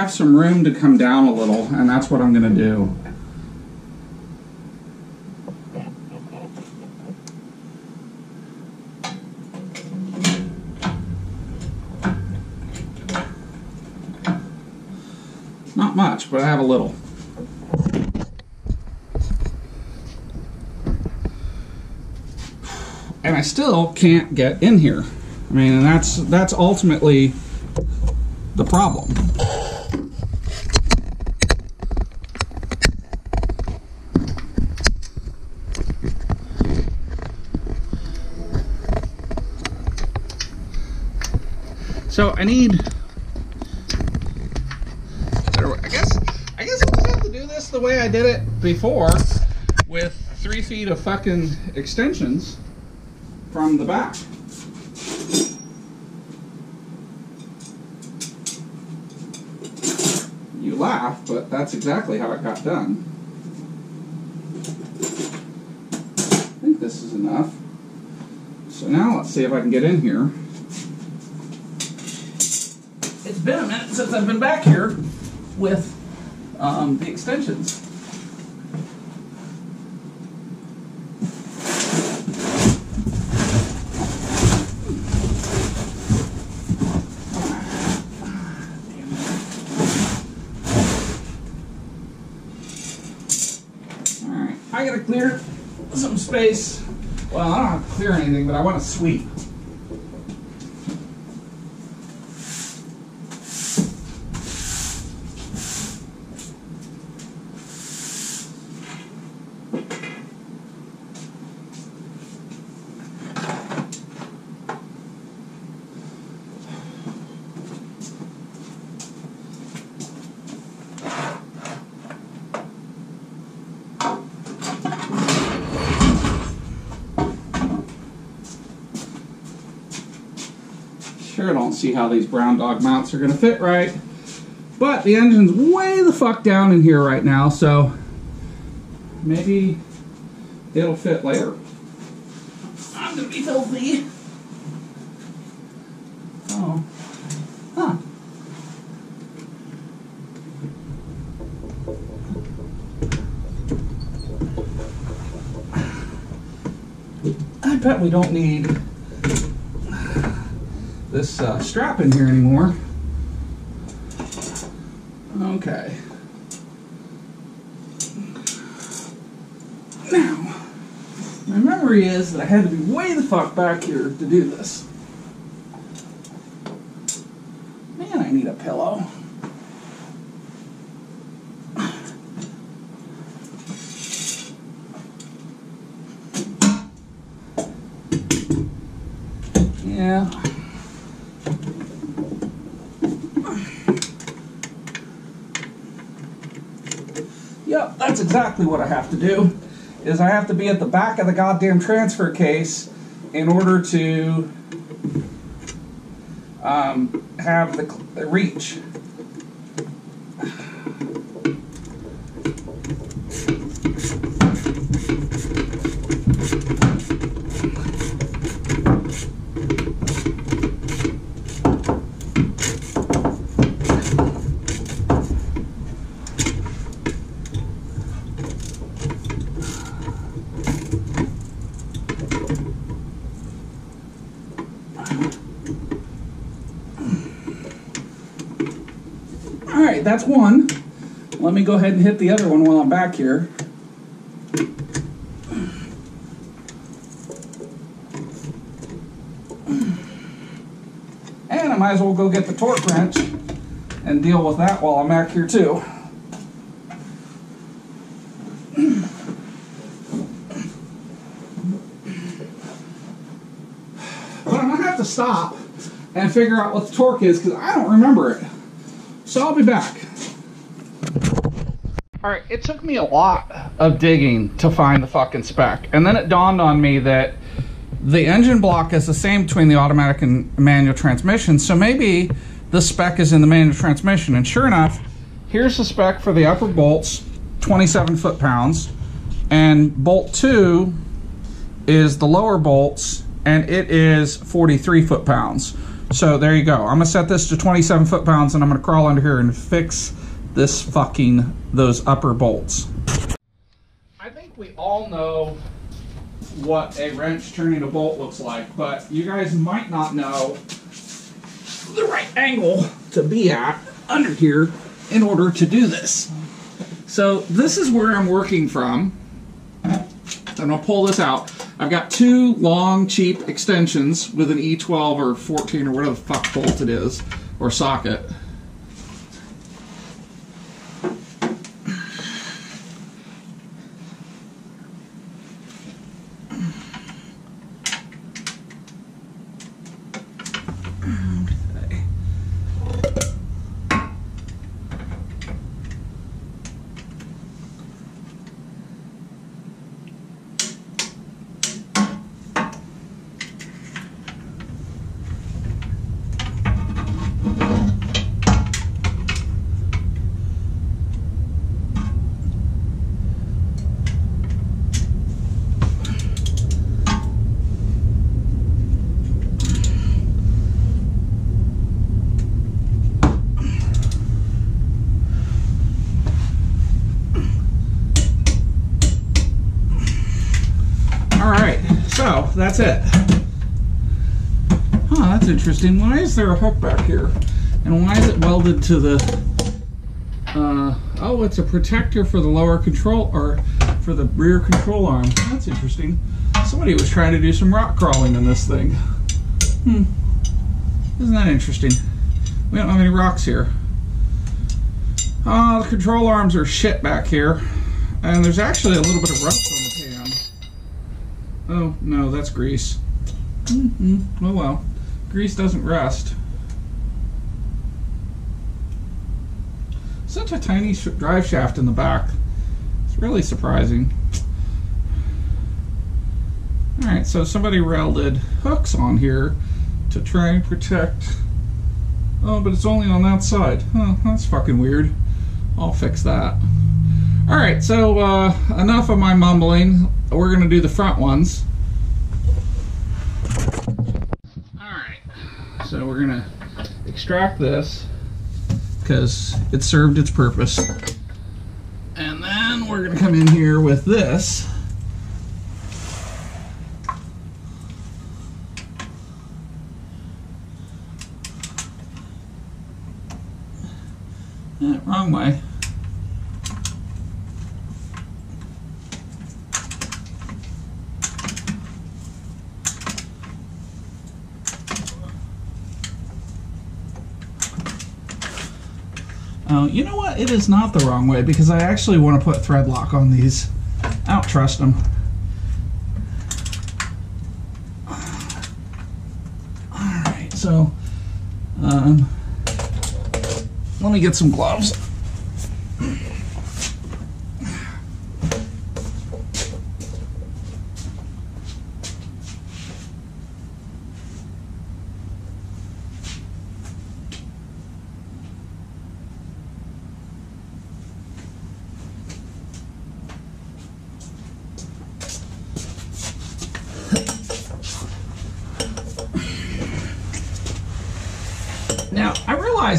have some room to come down a little, and that's what I'm going to do. Not much, but I have a little. And I still can't get in here. I mean, and that's that's ultimately the problem. I need. I guess I guess I'll just have to do this the way I did it before, with three feet of fucking extensions from the back. You laugh, but that's exactly how it got done. I think this is enough. So now let's see if I can get in here. Since I've been back here with um, the extensions. Alright, I gotta clear some space. Well, I don't have to clear anything, but I want to sweep. Sure don't see how these Brown Dog mounts are gonna fit right. But the engine's way the fuck down in here right now, so maybe it'll fit later. I'm gonna be filthy. Oh. Huh. I bet we don't need this uh, strap in here anymore. Okay. Now, my memory is that I had to be way the fuck back here to do this. Man, I need a pillow. Yeah. Yep, that's exactly what I have to do. Is I have to be at the back of the goddamn transfer case in order to um, have the reach. All right, that's one. Let me go ahead and hit the other one while I'm back here. And I might as well go get the torque wrench and deal with that while I'm back here too. But I'm gonna have to stop and figure out what the torque is because I don't remember it. So I'll be back. All right, it took me a lot of digging to find the fucking spec. And then it dawned on me that the engine block is the same between the automatic and manual transmission. So maybe the spec is in the manual transmission. And sure enough, here's the spec for the upper bolts, 27 foot pounds. And bolt two is the lower bolts, and it is 43 foot pounds. So there you go. I'm gonna set this to 27 foot pounds and I'm gonna crawl under here and fix this fucking, those upper bolts. I think we all know what a wrench turning a bolt looks like, but you guys might not know the right angle to be at under here in order to do this. So this is where I'm working from. I'm gonna pull this out. I've got two long, cheap extensions with an E12 or 14 or whatever the fuck bolt it is, or socket. So that's it. Huh, that's interesting. Why is there a hook back here? And why is it welded to the, uh, oh, it's a protector for the lower control, or for the rear control arm. That's interesting. Somebody was trying to do some rock crawling in this thing. Hmm. Isn't that interesting? We don't have any rocks here. Oh, the control arms are shit back here. And there's actually a little bit of rust on the pan. Oh, no, that's grease. Mm -hmm. Oh well. Grease doesn't rust. Such a tiny sh drive shaft in the back. It's really surprising. Alright, so somebody welded hooks on here to try and protect... Oh, but it's only on that side. Huh, that's fucking weird. I'll fix that. Alright, so uh, enough of my mumbling we're going to do the front ones. Alright, so we're to extract this because it served its purpose. And then we're to come in here with this. Eh, wrong way. Oh, you know what? It is not the wrong way because I actually want to put thread lock on these. I don't trust them. Alright, so um, let me get some gloves.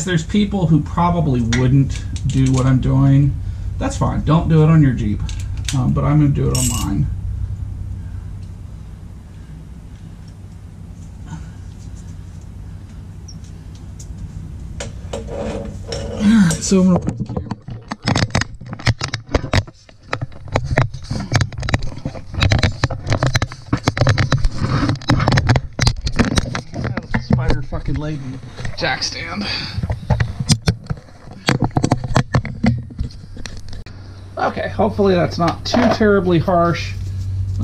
There's people who probably wouldn't do what I'm doing. That's fine. Don't do it on your Jeep. Um, but I'm going to do it on mine. So I'm going to put the camera spider fucking laden jack stand. Okay, hopefully that's not too terribly harsh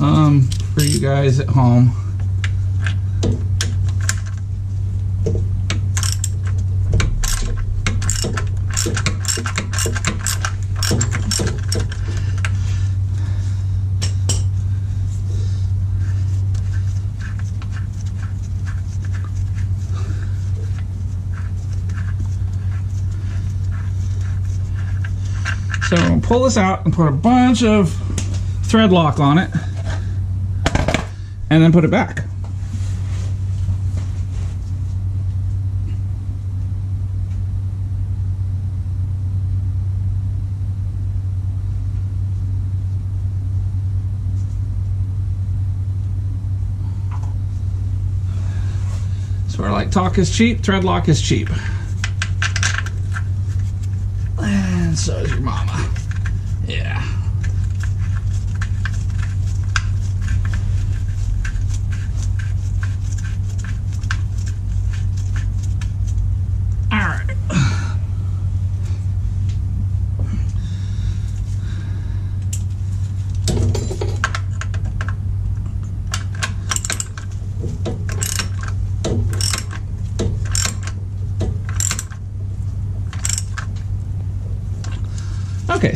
um, for you guys at home. pull this out and put a bunch of thread lock on it and then put it back. So our like talk is cheap, thread lock is cheap.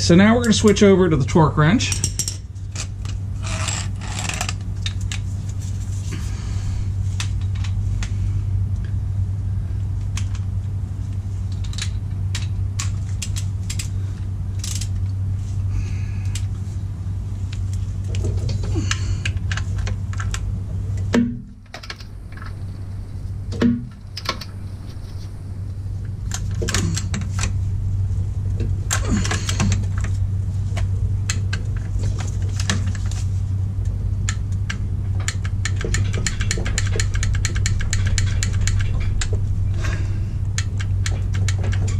So now we're going to switch over to the torque wrench.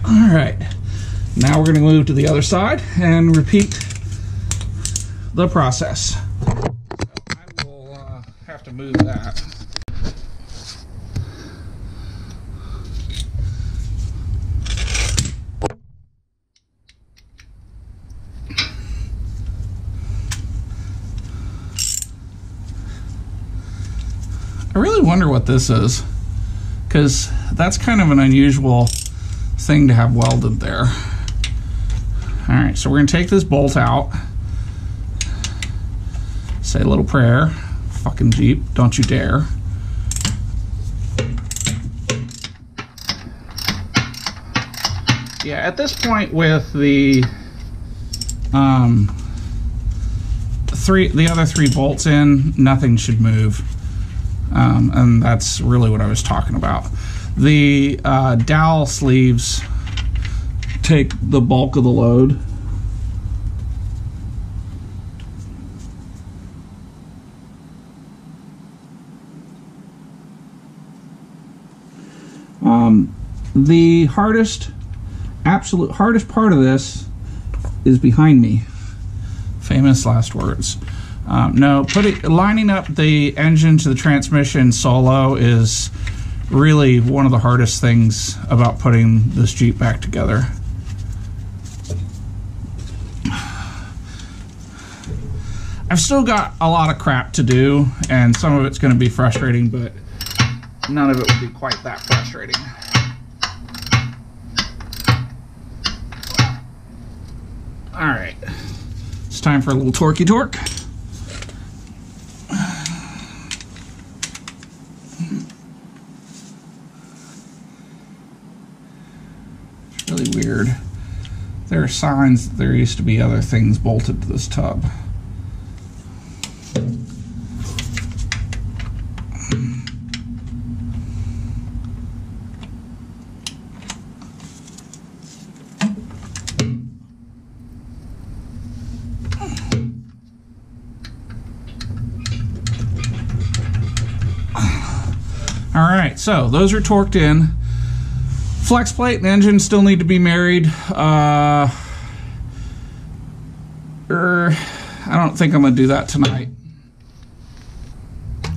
All right, now we're going to move to the other side and repeat the process. I will uh, have to move that. I really wonder what this is because that's kind of an unusual thing to have welded there. All right, so we're gonna take this bolt out. Say a little prayer. Fucking Jeep, don't you dare. Yeah, at this point with the um, three, the other three bolts in, nothing should move. Um, and that's really what I was talking about. The uh, dowel sleeves take the bulk of the load. Um, the hardest, absolute hardest part of this is behind me. Famous last words. Um, no, putting lining up the engine to the transmission solo is really one of the hardest things about putting this Jeep back together. I've still got a lot of crap to do, and some of it's going to be frustrating, but none of it will be quite that frustrating. All right, it's time for a little torquey torque. It's really weird. There are signs that there used to be other things bolted to this tub. All right, so those are torqued in. Flex plate and engine still need to be married. Uh, er, I don't think I'm going to do that tonight.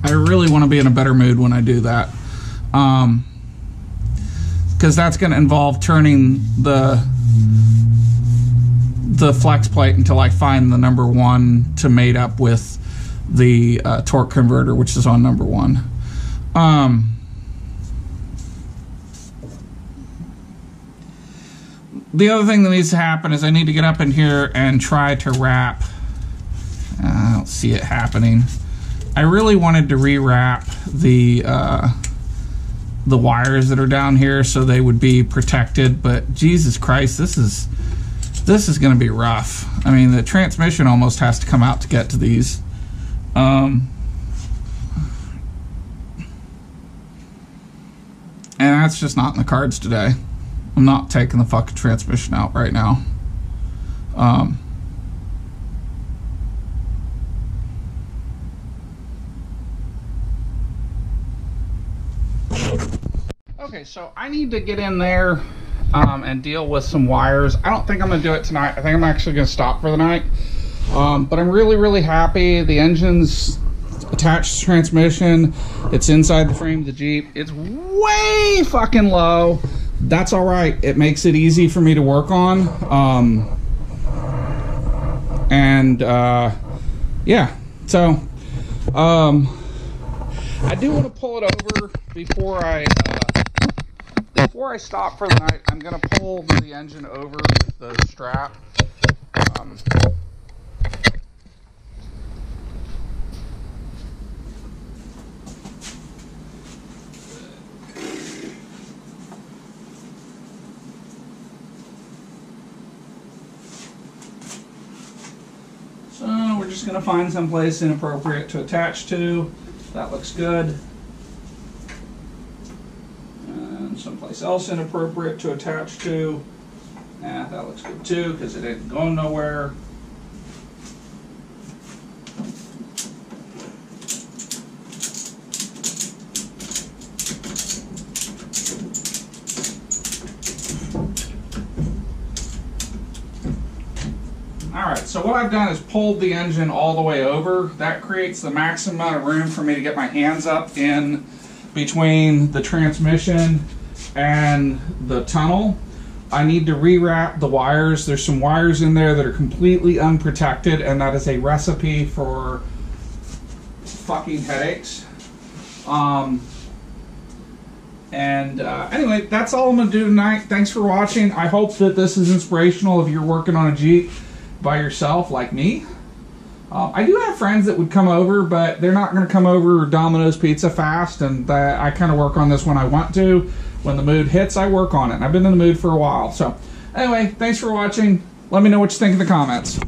I really want to be in a better mood when I do that. Um, because that's going to involve turning the the flex plate until I find the number one to mate up with the uh, torque converter, which is on number one. Um, the other thing that needs to happen is I need to get up in here and try to wrap. I don't see it happening. I really wanted to rewrap the uh, the wires that are down here so they would be protected, but Jesus Christ, this is this is going to be rough. I mean, the transmission almost has to come out to get to these. Um, and that's just not in the cards today. I'm not taking the fucking transmission out right now. Um, so I need to get in there um, and deal with some wires. I don't think I'm going to do it tonight. I think I'm actually going to stop for the night. Um, but I'm really, really happy. The engine's attached transmission. It's inside the frame of the Jeep. It's way fucking low. That's all right. It makes it easy for me to work on. Um, and uh, yeah, so um, I do want to pull it over before I uh, before I stop for the night. I'm gonna pull the engine over the strap. Um, So we're just gonna find someplace inappropriate to attach to. That looks good. And someplace else inappropriate to attach to. Yeah, that looks good too, because it ain't going nowhere. Alright, so what I've done is pulled the engine all the way over. That creates the maximum amount of room for me to get my hands up in between the transmission and the tunnel. I need to rewrap the wires. There's some wires in there that are completely unprotected, and that is a recipe for fucking headaches. Um, and uh, anyway, that's all I'm going to do tonight. Thanks for watching. I hope that this is inspirational if you're working on a Jeep by yourself like me. Um, I do have friends that would come over, but they're not going to come over Domino's Pizza fast, and that I kind of work on this when I want to. When the mood hits, I work on it. I've been in the mood for a while. So, anyway, thanks for watching. Let me know what you think in the comments.